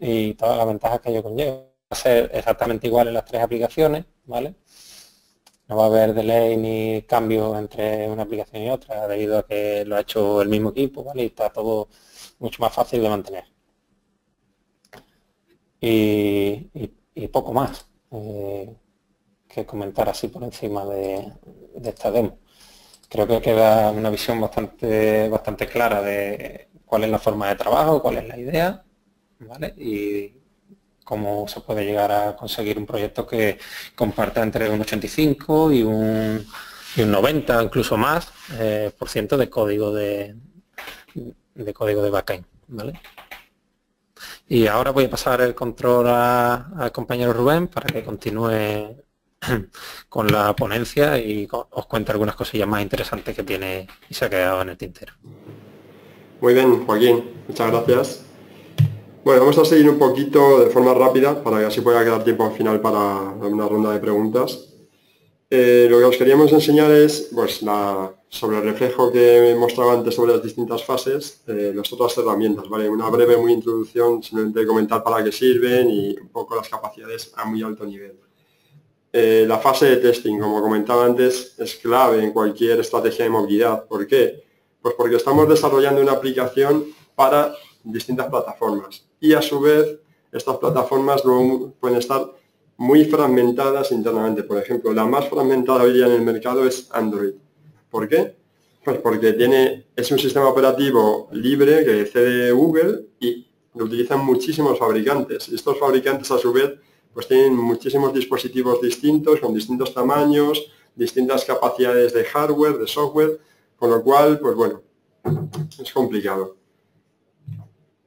y todas las ventajas que ello conlleva. Va a ser exactamente igual en las tres aplicaciones, ¿vale? No va a haber delay ni cambio entre una aplicación y otra debido a que lo ha hecho el mismo equipo, ¿vale? Y está todo mucho más fácil de mantener. Y, poco más. Eh, que comentar así por encima de, esta demo. Creo que queda una visión bastante, bastante clara de cuál es la forma de trabajo, cuál es la idea, Y cómo se puede llegar a conseguir un proyecto que comparta entre un 85 y un, un 90, incluso más, eh, por ciento de código de, de código de backend, ¿vale? Y ahora voy a pasar el control al compañero Rubén para que continúe con la ponencia y os cuento algunas cosillas más interesantes que tiene y se ha quedado en el tintero. Muy bien, Joaquín, muchas gracias. Bueno, vamos a seguir un poquito de forma rápida para que así pueda quedar tiempo al final para una ronda de preguntas. Eh, lo que os queríamos enseñar es pues, sobre el reflejo que he mostrado antes sobre las distintas fases, eh, las otras herramientas, ¿vale? Una breve muy introducción, simplemente comentar para qué sirven y un poco las capacidades a muy alto nivel. Eh, la fase de testing, como comentaba antes, es clave en cualquier estrategia de movilidad. ¿Por qué? Pues porque estamos desarrollando una aplicación para distintas plataformas y a su vez estas plataformas pueden estar muy fragmentadas internamente. Por ejemplo, la más fragmentada hoy día en el mercado es Android. ¿Por qué? Pues porque tiene, es un sistema operativo libre que cede Google y lo utilizan muchísimos fabricantes. Estos fabricantes a su vez pues tienen muchísimos dispositivos distintos, con distintos tamaños, distintas capacidades de hardware, de software, con lo cual, pues bueno, es complicado.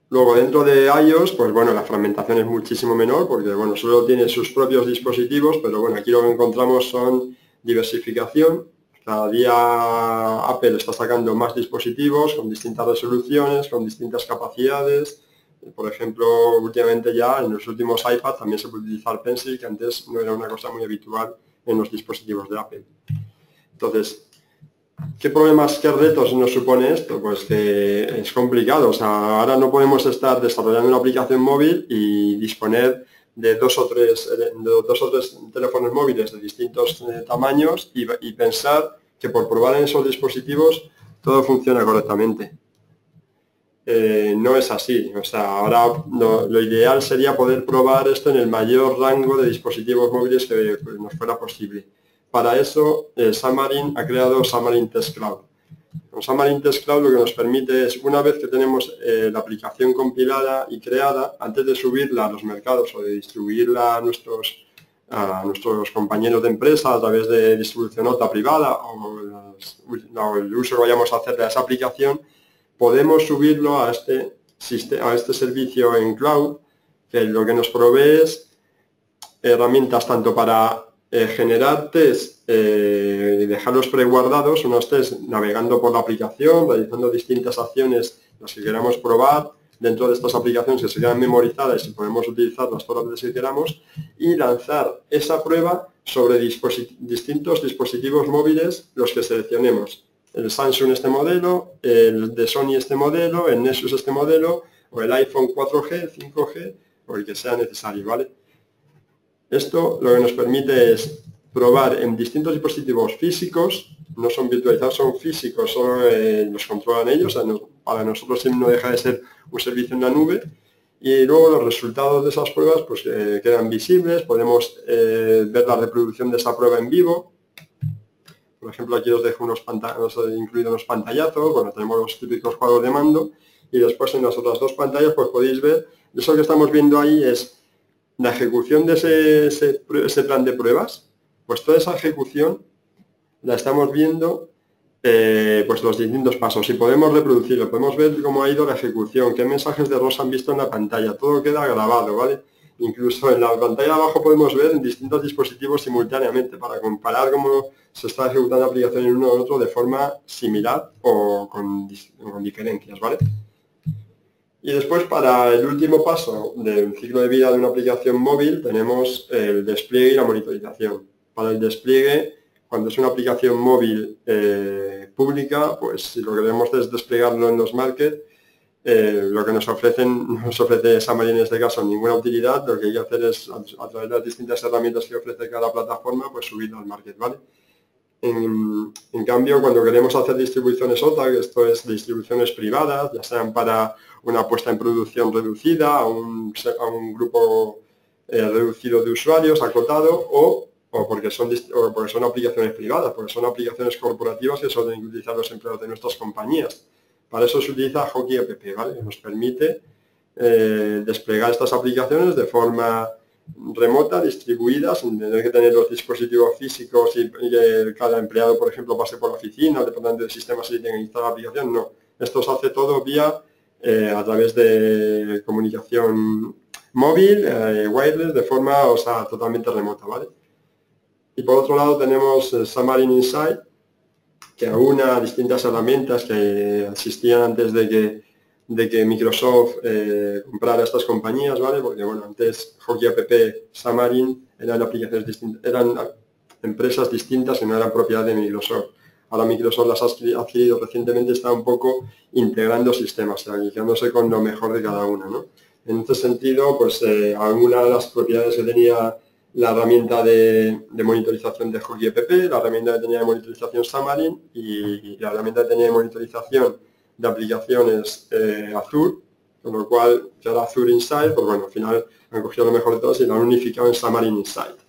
Luego dentro de iOS, pues bueno, la fragmentación es muchísimo menor porque bueno, solo tiene sus propios dispositivos, pero bueno, aquí lo que encontramos son diversificación. Cada día Apple está sacando más dispositivos con distintas resoluciones, con distintas capacidades, por ejemplo, últimamente ya en los últimos iPad también se puede utilizar Pencil, que antes no era una cosa muy habitual en los dispositivos de Apple. Entonces, ¿qué problemas, qué retos nos supone esto? Pues que es complicado. O sea, ahora no podemos estar desarrollando una aplicación móvil y disponer de dos o tres, dos o tres teléfonos móviles de distintos eh, tamaños y pensar que por probar en esos dispositivos todo funciona correctamente. Eh, no es así. O sea, ahora lo, ideal sería poder probar esto en el mayor rango de dispositivos móviles que nos fuera posible. Para eso, eh, Xamarin ha creado Xamarin Test Cloud. Con Xamarin Test Cloud lo que nos permite es, una vez que tenemos eh, la aplicación compilada y creada, antes de subirla a los mercados o de distribuirla a nuestros, compañeros de empresa a través de distribución nota privada o, o el uso que vayamos a hacer de esa aplicación, podemos subirlo a este, a este servicio en cloud, que lo que nos provee es herramientas tanto para eh, generar test eh, y dejarlos preguardados, unos test navegando por la aplicación, realizando distintas acciones las que queramos probar dentro de estas aplicaciones que se quedan memorizadas y podemos utilizarlas todas las veces que queramos y lanzar esa prueba sobre distintos dispositivos móviles los que seleccionemos el Samsung este modelo, el de Sony este modelo, el Nexus este modelo, o el iPhone 4G, 5G, o el que sea necesario, ¿vale? Esto lo que nos permite es probar en distintos dispositivos físicos. No son virtualizados, son físicos, solo los controlan ellos, para nosotros no deja de ser un servicio en la nube. Y luego los resultados de esas pruebas pues quedan visibles, podemos ver la reproducción de esa prueba en vivo, por ejemplo, aquí os dejo unos pantallazos, incluidos unos pantallazos, bueno, tenemos los típicos cuadros de mando. Y después en las otras dos pantallas pues podéis ver, eso que estamos viendo ahí es la ejecución de ese, plan de pruebas, pues toda esa ejecución la estamos viendo eh, pues los distintos pasos y podemos reproducirlo, podemos ver cómo ha ido la ejecución, qué mensajes de error han visto en la pantalla, todo queda grabado, ¿vale? Incluso en la pantalla de abajo podemos ver en distintos dispositivos simultáneamente para comparar cómo se está ejecutando la aplicación en uno u otro de forma similar o con, diferencias, ¿vale? Y después para el último paso del ciclo de vida de una aplicación móvil tenemos el despliegue y la monitorización. Para el despliegue, cuando es una aplicación móvil eh, pública, pues si lo que queremos es desplegarlo en los markets, eh, lo que nos ofrecen, no nos ofrece Xamarin en este caso ninguna utilidad, lo que hay que hacer es a, través de las distintas herramientas que ofrece cada plataforma, pues subirlo al market, ¿vale? En, cambio, cuando queremos hacer distribuciones OTA, que esto es distribuciones privadas, ya sean para una puesta en producción reducida, a un, grupo eh, reducido de usuarios, acotado, o, porque son, o porque son aplicaciones privadas, porque son aplicaciones corporativas que suelen utilizar los empleados de nuestras compañías. Para eso se utiliza Hockey App, ¿vale? Nos permite eh, desplegar estas aplicaciones de forma remota, distribuidas, sin tener que tener los dispositivos físicos y, que cada empleado, por ejemplo, pase por la oficina, dependiente del sistema si tiene que instalar la aplicación, no. Esto se hace todo vía eh, a través de comunicación móvil, eh, wireless, de forma o sea, totalmente remota, ¿vale? Y por otro lado tenemos el Xamarin Insight, que aúna distintas herramientas que existían antes de que, de que Microsoft eh, comprara estas compañías, ¿vale? Porque bueno, antes Hockey App, Xamarin eran aplicaciones distintas, eran empresas distintas que no eran propiedad de Microsoft. Ahora Microsoft las ha adquirido recientemente, está un poco integrando sistemas, alineándose con lo mejor de cada una, ¿no? En este sentido, pues eh, alguna de las propiedades que tenía la herramienta de, monitorización de Hockey App, la herramienta que tenía de monitorización Xamarin y, la herramienta que tenía de monitorización de aplicaciones eh, Azure, con lo cual ya era Azure Insight, pues bueno, al final han cogido lo mejor de todos y lo han unificado en Xamarin Insight.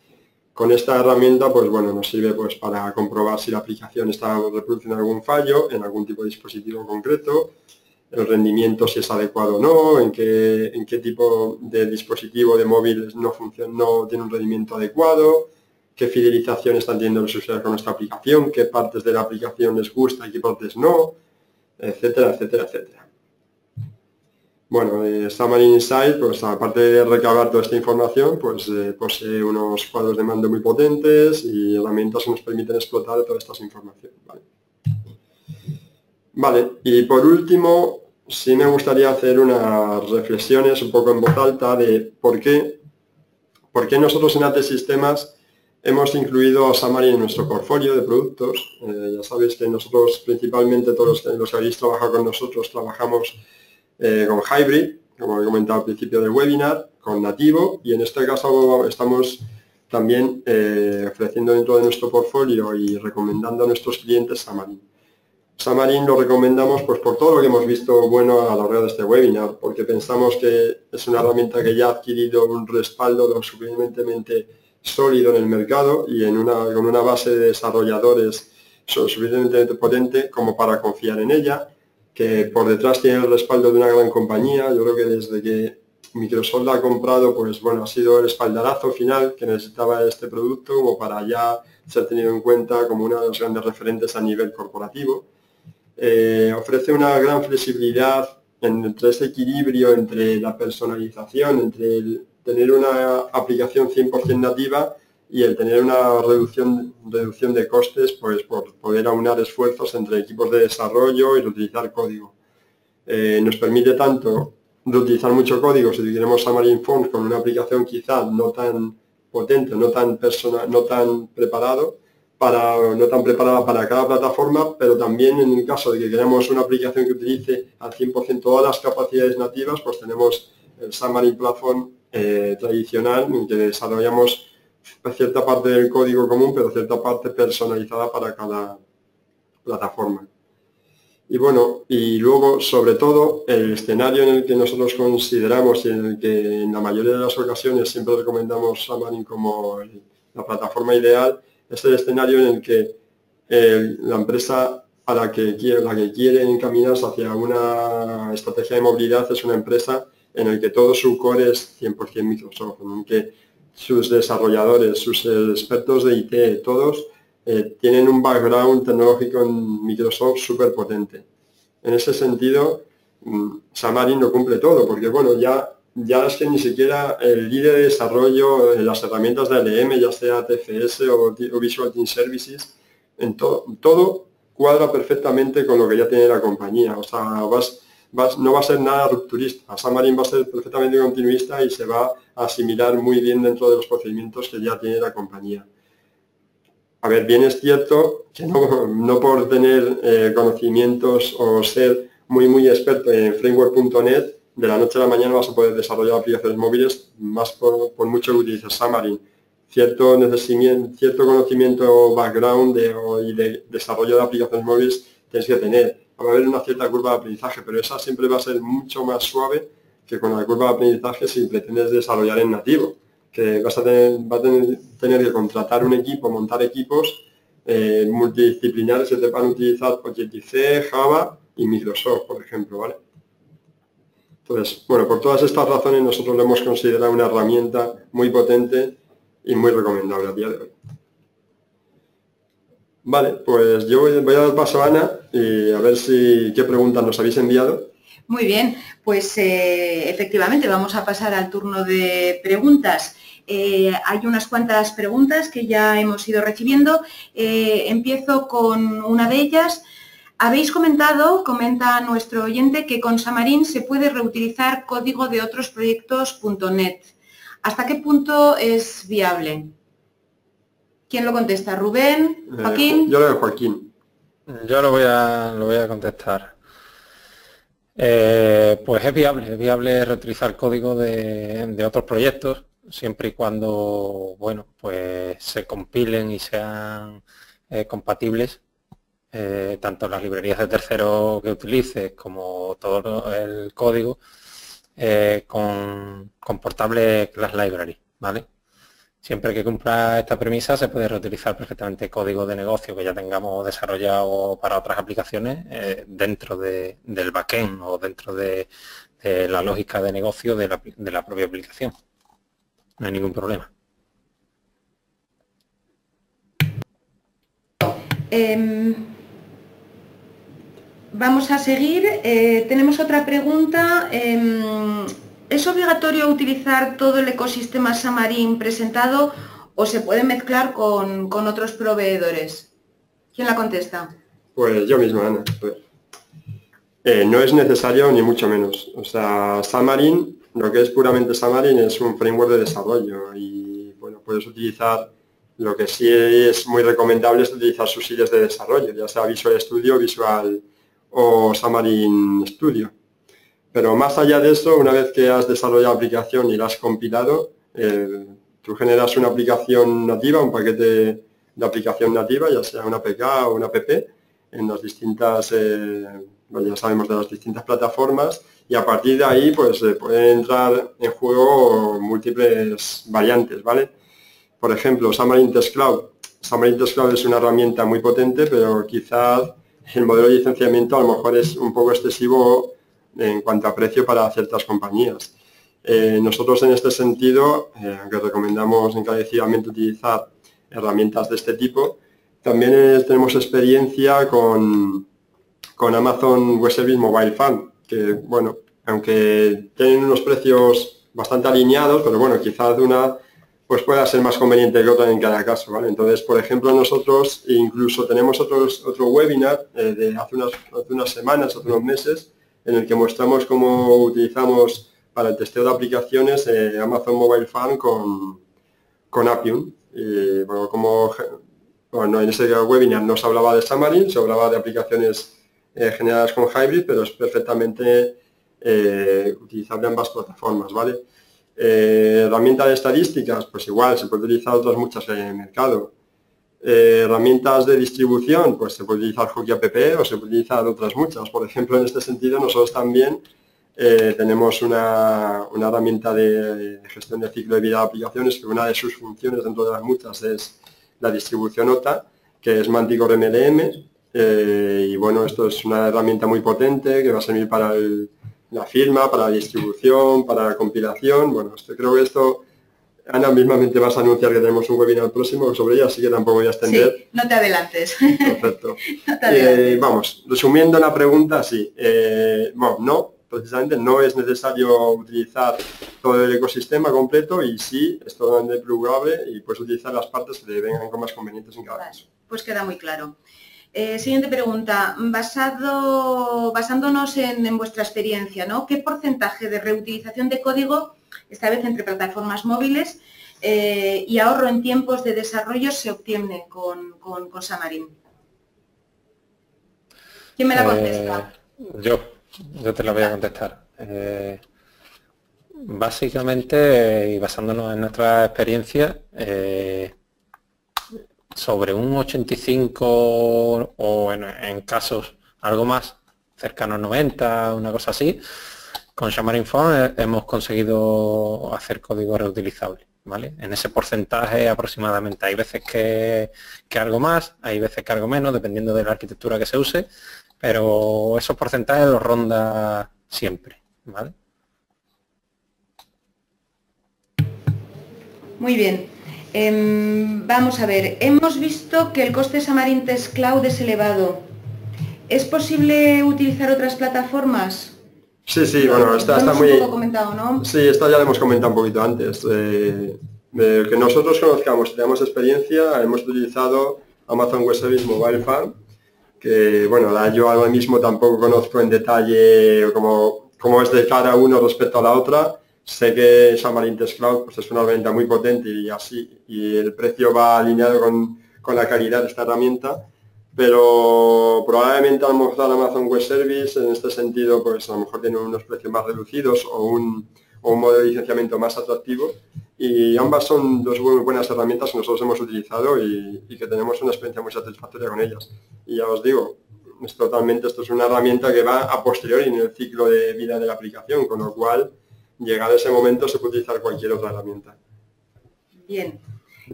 Con esta herramienta, pues bueno, nos sirve pues para comprobar si la aplicación está reproduciendo algún fallo en algún tipo de dispositivo concreto, el rendimiento si es adecuado o no, en qué, en qué tipo de dispositivo de móvil no, funciona, no tiene un rendimiento adecuado, qué fidelización están teniendo los usuarios con nuestra aplicación, qué partes de la aplicación les gusta y qué partes no, etcétera, etcétera, etcétera. Bueno, eh, Xamarin Insight, pues aparte de recabar toda esta información, pues eh, posee unos cuadros de mando muy potentes y herramientas que nos permiten explotar todas estas informaciones. Vale, y por último, sí me gustaría hacer unas reflexiones un poco en voz alta de por qué, por qué nosotros en AT Sistemas hemos incluido a Xamarin en nuestro portfolio de productos. Eh, ya sabéis que nosotros, principalmente todos los, que habéis trabajado con nosotros, trabajamos eh, con Hybrid, como he comentado al principio del webinar, con Nativo, y en este caso estamos también eh, ofreciendo dentro de nuestro portfolio y recomendando a nuestros clientes Xamarin. Xamarin lo recomendamos pues por todo lo que hemos visto bueno a lo largo de este webinar, porque pensamos que es una herramienta que ya ha adquirido un respaldo lo suficientemente sólido en el mercado y con una base de desarrolladores suficientemente potente como para confiar en ella, que por detrás tiene el respaldo de una gran compañía. Yo creo que desde que Microsoft la ha comprado, pues bueno, ha sido el espaldarazo final que necesitaba este producto como para ya ser tenido en cuenta como uno de los grandes referentes a nivel corporativo. Eh, ofrece una gran flexibilidad entre ese equilibrio entre la personalización, entre tener una aplicación 100% nativa y el tener una reducción, reducción de costes pues, por poder aunar esfuerzos entre equipos de desarrollo y utilizar código. Eh, nos permite tanto de utilizar mucho código si queremos Xamarin Forms con una aplicación quizá no tan potente, no tan, personal, no tan preparado, para, no tan preparada para cada plataforma, pero también en el caso de que queremos una aplicación que utilice al 100% todas las capacidades nativas, pues tenemos el Xamarin Platform eh, tradicional en que desarrollamos cierta parte del código común, pero cierta parte personalizada para cada, plataforma. Y bueno, y luego, sobre todo, el escenario en el que nosotros consideramos y en el que en la mayoría de las ocasiones siempre recomendamos Xamarin como la plataforma ideal, es el escenario en el que la empresa a la que, quiere, la que quiere encaminarse hacia una estrategia de movilidad es una empresa en el que todo su core es 100% Microsoft, en el que sus desarrolladores, sus expertos de IT, todos eh, tienen un background tecnológico en Microsoft súper potente. En ese sentido, mm, Xamarin no cumple todo, porque bueno, ya, ya es que ni siquiera el líder de desarrollo, en las herramientas de LM, ya sea TFS o, Visual Team Services, en todo cuadra perfectamente con lo que ya tiene la compañía. O sea, vas, no va a ser nada rupturista. Xamarin va a ser perfectamente continuista y se va a asimilar muy bien dentro de los procedimientos que ya tiene la compañía. A ver, bien es cierto que no, por tener eh, conocimientos o ser muy muy experto en framework.net, de la noche a la mañana vas a poder desarrollar aplicaciones móviles más por, mucho que utilices Xamarin. Cierto, cierto conocimiento background de, y de desarrollo de aplicaciones móviles tienes que tener. Va a haber una cierta curva de aprendizaje, pero esa siempre va a ser mucho más suave que con la curva de aprendizaje si pretendes desarrollar en nativo que vas a tener, va a tener, que contratar un equipo, montar equipos eh, multidisciplinares que te van a utilizar Objective-C, Java y Microsoft, por ejemplo, ¿vale? Entonces, bueno, por todas estas razones nosotros lo hemos considerado una herramienta muy potente y muy recomendable a día de hoy. Vale, pues yo voy, a dar paso a Ana y a ver si qué preguntas nos habéis enviado. Muy bien, pues eh, efectivamente vamos a pasar al turno de preguntas. Eh, hay unas cuantas preguntas que ya hemos ido recibiendo. Eh, empiezo con una de ellas. Habéis comentado, comenta nuestro oyente, que con Xamarin se puede reutilizar código de otros proyectos .NET. ¿Hasta qué punto es viable? ¿Quién lo contesta? ¿Rubén? Eh, ¿Joaquín? yo lo de Joaquín. Yo lo voy a, lo voy a contestar. pues es viable, es viable reutilizar código de otros proyectos siempre y cuando, bueno, pues se compilen y sean eh, compatibles, eh, tanto las librerías de tercero que utilices como todo el código eh, con, con Portable Class Library, ¿vale? Siempre que cumpla esta premisa se puede reutilizar perfectamente código de negocio que ya tengamos desarrollado para otras aplicaciones dentro del backend o dentro de, la lógica de negocio de la propia aplicación no hay ningún problema. Em, vamos a seguir. Eh, tenemos otra pregunta. ¿Es obligatorio utilizar todo el ecosistema Xamarin presentado o se puede mezclar con, otros proveedores? ¿Quién la contesta? Pues yo mismo, Ana. Eh, no es necesario ni mucho menos. O sea, Xamarin lo que es puramente Xamarin es un framework de desarrollo y bueno, puedes utilizar, lo que sí es muy recomendable es utilizar sus sitios de desarrollo, ya sea Visual Studio, Visual o Xamarin Studio. Pero más allá de eso, una vez que has desarrollado la aplicación y la has compilado, eh, tú generas una aplicación nativa, un paquete de aplicación nativa, ya sea una APK o una app, en las distintas, eh, ya sabemos de las distintas plataformas y a partir de ahí pues pueden entrar en juego múltiples variantes, ¿vale? Por ejemplo, Xamarin Test Cloud. Xamarin Test Cloud es una herramienta muy potente, pero quizás el modelo de licenciamiento a lo mejor es un poco excesivo en cuanto a precio para ciertas compañías. Eh, nosotros en este sentido, eh, aunque recomendamos encarecidamente utilizar herramientas de este tipo, también eh, tenemos experiencia con, con Amazon Web Service Mobile Fund, que, bueno, aunque tienen unos precios bastante alineados, pero bueno, quizás una pues pueda ser más conveniente que otra en cada caso, ¿vale? Entonces, por ejemplo, nosotros incluso tenemos otros, otro webinar de hace unas, unas semanas, hace unos meses, en el que mostramos cómo utilizamos para el testeo de aplicaciones eh, Amazon Mobile Fan con, con Appium. Bueno, como, bueno, en ese webinar no se hablaba de Xamarin, se hablaba de aplicaciones eh, generadas con Hybrid, pero es perfectamente eh, utilizable ambas plataformas, ¿vale? Eh, herramienta de estadísticas, pues igual, se puede utilizar otras muchas en el mercado. Eh, herramientas de distribución, pues se puede utilizar Hockey App o se puede utilizar otras muchas. Por ejemplo, en este sentido, nosotros también eh, tenemos una, herramienta de gestión de ciclo de vida de aplicaciones que una de sus funciones dentro de las muchas es la distribución OTA, que es Manticore MDM. Eh, y bueno, esto es una herramienta muy potente que va a servir para la firma, para la distribución, para la compilación. Bueno, esto, creo que esto Ana, mismamente vas a anunciar que tenemos un webinar próximo sobre ella, así que tampoco voy a extender. Sí, no te adelantes. Perfecto. Eh, vamos, resumiendo la pregunta, sí. Eh, bueno, no, precisamente no es necesario utilizar todo el ecosistema completo y sí, es totalmente plugable y puedes utilizar las partes que te vengan con más convenientes en cada caso. Pues queda muy claro. Eh, siguiente pregunta. Basado, basándonos en, en, vuestra experiencia, ¿no? ¿qué porcentaje de reutilización de código esta vez entre plataformas móviles, eh, y ahorro en tiempos de desarrollo se obtiene con, con, Xamarin. ¿Quién me la contesta? Eh, yo, yo te la voy a contestar. Eh, básicamente, y basándonos en nuestra experiencia, sobre un 85 o en, en, casos algo más, cercano a 90, una cosa así, con Xamarin Phone hemos conseguido hacer código reutilizable. ¿Vale? En ese porcentaje aproximadamente. Hay veces que, algo más, hay veces que algo menos, dependiendo de la arquitectura que se use, pero esos porcentajes los ronda siempre. ¿vale? Muy bien. Em, vamos a ver, hemos visto que el coste de Xamarin Test Cloud es elevado. ¿Es posible utilizar otras plataformas? Sí, sí, bueno, está, está muy... Comentado, ¿no? Sí, esto ya lo hemos comentado un poquito antes. Eh, que nosotros conozcamos, tenemos experiencia, hemos utilizado Amazon Web Service Mobile Farm, que bueno, yo ahora mismo tampoco conozco en detalle cómo, cómo es de cada uno respecto a la otra. Sé que Xamarin Test Cloud pues, es una herramienta muy potente y así, y el precio va alineado con, con la calidad de esta herramienta pero probablemente a lo mejor Amazon Web Service en este sentido pues a lo mejor tiene unos precios más reducidos o un, o un modo de licenciamiento más atractivo y ambas son dos muy buenas herramientas que nosotros hemos utilizado y, que tenemos una experiencia muy satisfactoria con ellas. Y ya os digo, es totalmente, esto es una herramienta que va a posteriori en el ciclo de vida de la aplicación, con lo cual, llegado ese momento, se puede utilizar cualquier otra herramienta. Bien,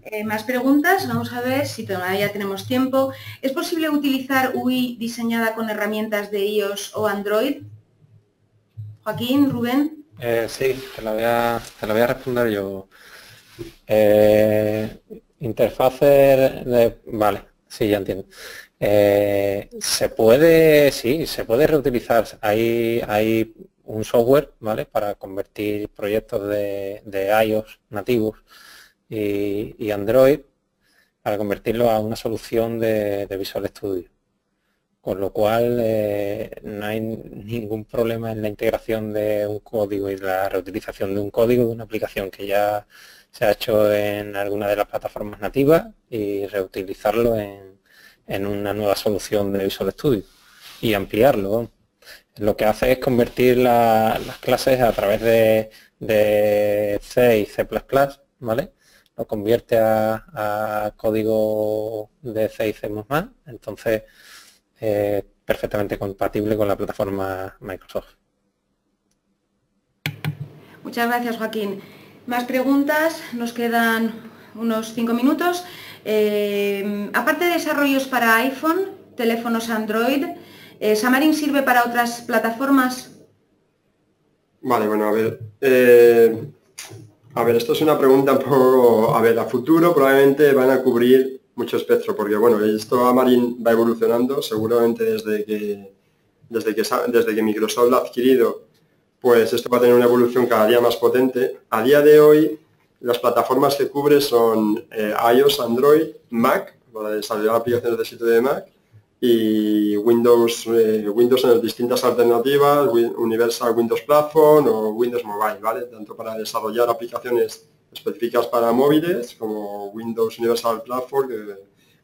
eh, más preguntas, vamos a ver si todavía tenemos tiempo. ¿Es posible utilizar UI diseñada con herramientas de iOS o Android? Joaquín, Rubén. Eh, sí, te la, voy a, te voy a responder yo. Eh, interfaces de... Vale, sí, ya entiendo. se puede, sí, se puede reutilizar. Hay, hay un software, ¿vale? Para convertir proyectos de, de iOS nativos y, Android para convertirlo a una solución de, Visual Studio. Con lo cual eh, no hay ningún problema en la integración de un código y la reutilización de un código de una aplicación que ya se ha hecho en alguna de las plataformas nativas y reutilizarlo en, una nueva solución de Visual Studio y ampliarlo. Lo que hace es convertir las clases a través de, de C y C++, ¿vale? Lo convierte a, código de C y C++, entonces eh, perfectamente compatible con la plataforma Microsoft. Muchas gracias, Joaquín. Más preguntas, nos quedan unos cinco minutos. Eh, aparte de desarrollos para iPhone, teléfonos Android, eh, ¿Xamarin sirve para otras plataformas? Vale, bueno, a ver. Eh, a ver, esto es una pregunta un poco, a ver, a futuro probablemente van a cubrir mucho espectro, porque bueno, esto Amarin va evolucionando, seguramente desde que, desde que, desde que Microsoft lo ha adquirido, pues esto va a tener una evolución cada día más potente. A día de hoy, las plataformas que cubre son eh, iOS, Android, Mac, para desarrollar aplicaciones de sitio de Mac, y Windows, eh, Windows en las distintas alternativas, Universal Windows Platform o Windows Mobile, ¿vale? Tanto para desarrollar aplicaciones específicas para móviles como Windows Universal Platform,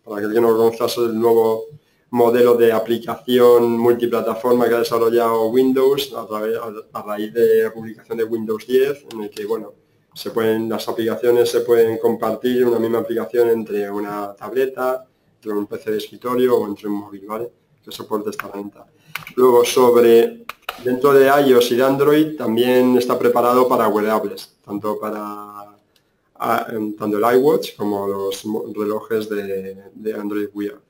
para que no es el nuevo modelo de aplicación multiplataforma que ha desarrollado Windows a, a, raíz de la publicación de Windows 10, en el que, bueno, se pueden, las aplicaciones se pueden compartir una misma aplicación entre una tableta, entre un PC de escritorio o entre un móvil, ¿vale? Que soporte esta herramienta. Luego sobre dentro de iOS y de Android también está preparado para wearables, tanto para tanto el iWatch como los relojes de, Android Wear.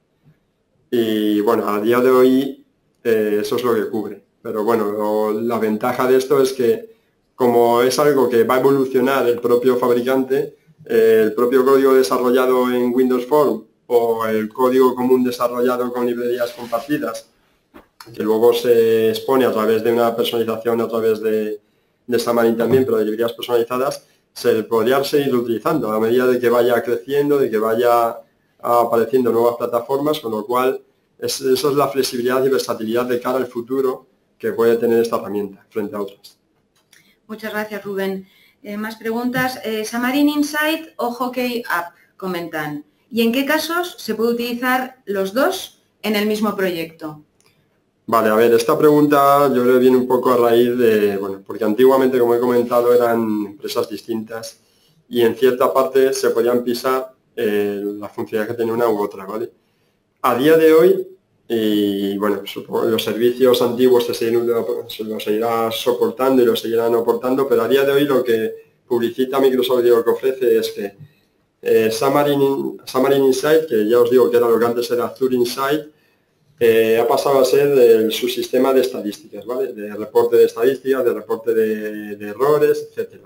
Y bueno, a día de hoy eh, eso es lo que cubre. Pero bueno, la ventaja de esto es que como es algo que va a evolucionar el propio fabricante, eh, el propio código desarrollado en Windows Form o el código común desarrollado con librerías compartidas, que luego se expone a través de una personalización a través de, de Xamarin también, pero de librerías personalizadas, se podría seguir utilizando a medida de que vaya creciendo, de que vaya apareciendo nuevas plataformas, con lo cual esa es la flexibilidad y versatilidad de cara al futuro que puede tener esta herramienta frente a otras. Muchas gracias, Rubén. Eh, más preguntas. Eh, Xamarin Insight o Hockey App, comentan. ¿Y en qué casos se puede utilizar los dos en el mismo proyecto? Vale, a ver, esta pregunta yo creo que viene un poco a raíz de, bueno, porque antiguamente, como he comentado, eran empresas distintas y en cierta parte se podían pisar eh, la funcionalidad que tenía una u otra, ¿vale? A día de hoy, y bueno, los servicios antiguos se, siguen, se los seguirá soportando y los seguirán aportando, pero a día de hoy lo que publicita Microsoft y lo que ofrece es que eh, Xamarin, Insight, que ya os digo que era lo que antes era Azure Insight, eh, ha pasado a ser su sistema de estadísticas, ¿vale? De reporte de estadísticas, de reporte de, errores, etc.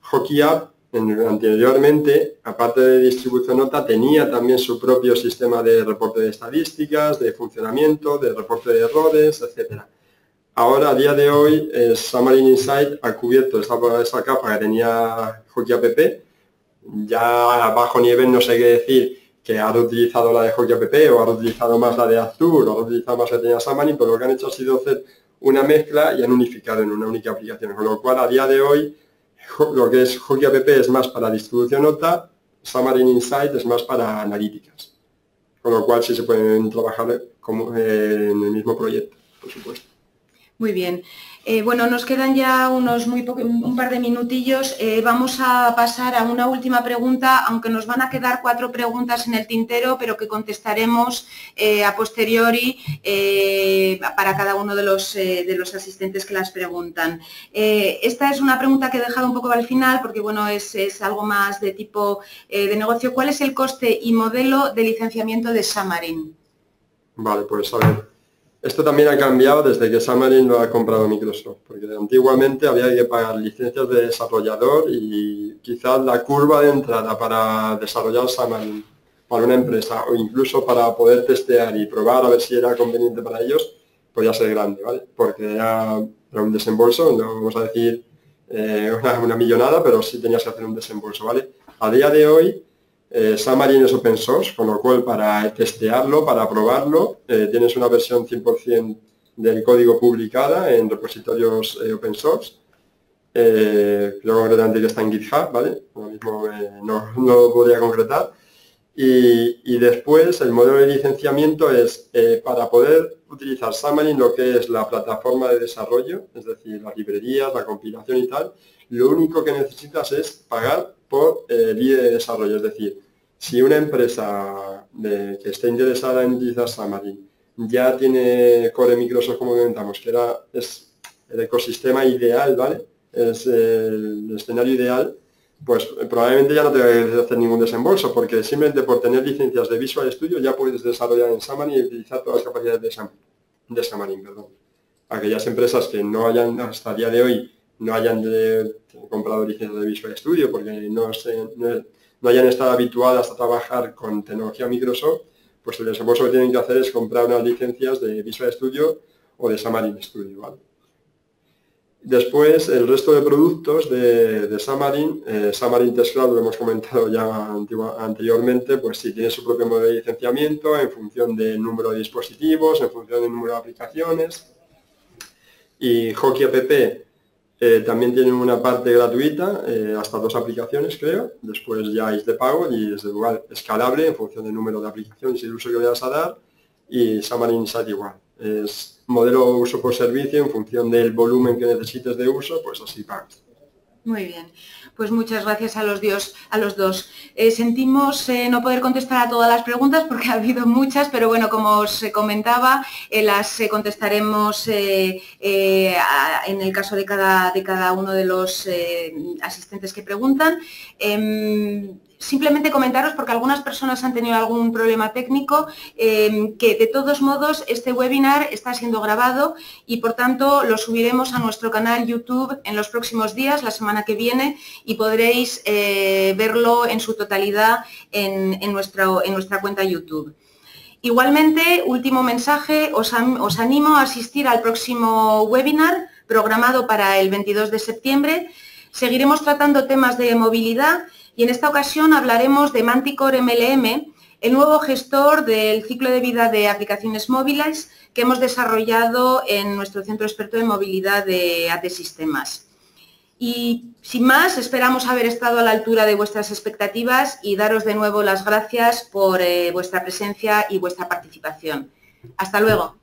Hockey App, anteriormente, aparte de distribución nota, tenía también su propio sistema de reporte de estadísticas, de funcionamiento, de reporte de errores, etc. Ahora, a día de hoy, Xamarin Insight ha cubierto esa, esa capa que tenía Hockey App, ya bajo nivel no sé qué decir, que ha utilizado la de Hockey App o ha utilizado más la de Azure o ha utilizado más la de Xamarin, pero lo que han hecho ha sido hacer una mezcla y han unificado en una única aplicación. Con lo cual, a día de hoy, lo que es Hockey App es más para distribución nota, Xamarin Insight es más para analíticas. Con lo cual, sí se pueden trabajar como en el mismo proyecto, por supuesto. Muy bien. Eh, bueno, nos quedan ya unos muy un par de minutillos. Eh, vamos a pasar a una última pregunta, aunque nos van a quedar cuatro preguntas en el tintero, pero que contestaremos eh, a posteriori para cada uno de los, de los, asistentes que las preguntan. esta es una pregunta que he dejado un poco al final, porque bueno, es, es algo más de tipo de negocio. ¿Cuál es el coste y modelo de licenciamiento de Xamarin? Vale, pues a ver. Esto también ha cambiado desde que Xamarin lo ha comprado Microsoft, porque antiguamente había que pagar licencias de desarrollador y quizás la curva de entrada para desarrollar Xamarin para una empresa o incluso para poder testear y probar a ver si era conveniente para ellos, podía ser grande, ¿vale? Porque era, un desembolso, no vamos a decir eh, una, millonada, pero sí tenías que hacer un desembolso, ¿vale? A día de hoy eh, Xamarin es open source, con lo cual para testearlo, para probarlo, eh, tienes una versión 100% del código publicada en repositorios eh, open source. Eh, creo concretamente que está en GitHub, ¿vale? mismo no, lo podría concretar. Y, después el modelo de licenciamiento es para poder utilizar Xamarin lo que es la plataforma de desarrollo, es decir, las librerías, la compilación y tal, lo único que necesitas es pagar por el IE de desarrollo. Es decir, si una empresa que esté interesada en utilizar Xamarin ya tiene Core Microsoft, como comentamos, que era, es el ecosistema ideal, ¿vale? Es el escenario ideal, pues probablemente ya no te que hacer ningún desembolso, porque simplemente por tener licencias de Visual Studio ya puedes desarrollar en Xamarin y utilizar todas las capacidades de, Xamarin, de Xamarin perdón. Aquellas empresas que no hayan, hasta el día de hoy, no hayan comprado licencias de Visual Studio porque no, no, hayan estado habituadas a trabajar con tecnología Microsoft, pues el desembolso que tienen que hacer es comprar unas licencias de Visual Studio o de Xamarin Studio. Después, el resto de productos de, de Xamarin, eh, Xamarin Test lo hemos comentado ya anteriormente, pues sí tiene su propio modelo de licenciamiento en función del número de dispositivos, en función del número de aplicaciones. Y Hockey App eh, también tiene una parte gratuita, eh, hasta dos aplicaciones creo, después ya es de pago y es de lugar escalable en función del número de aplicaciones y el uso que vayas a dar y Xamarin Insight igual. Es modelo uso por servicio en función del volumen que necesites de uso, pues así pagas. Muy bien. Pues muchas gracias a los, dios, a los dos. Eh, sentimos eh, no poder contestar a todas las preguntas porque ha habido muchas, pero bueno, como os comentaba, eh, las contestaremos en el caso de cada, de cada uno de los asistentes que preguntan. Em, simplemente comentaros, porque algunas personas han tenido algún problema técnico, eh, que de todos modos este webinar está siendo grabado y por tanto lo subiremos a nuestro canal YouTube en los próximos días, la semana que viene, y podréis eh, verlo en su totalidad en, nuestra cuenta YouTube. Igualmente, último mensaje, os, os animo a asistir al próximo webinar programado para el 22 de septiembre. Seguiremos tratando temas de movilidad y en esta ocasión hablaremos de Manticore MLM, el nuevo gestor del ciclo de vida de aplicaciones móviles que hemos desarrollado en nuestro centro experto de movilidad de AT Sistemas. Y sin más, esperamos haber estado a la altura de vuestras expectativas y daros de nuevo las gracias por eh, vuestra presencia y vuestra participación. Hasta luego.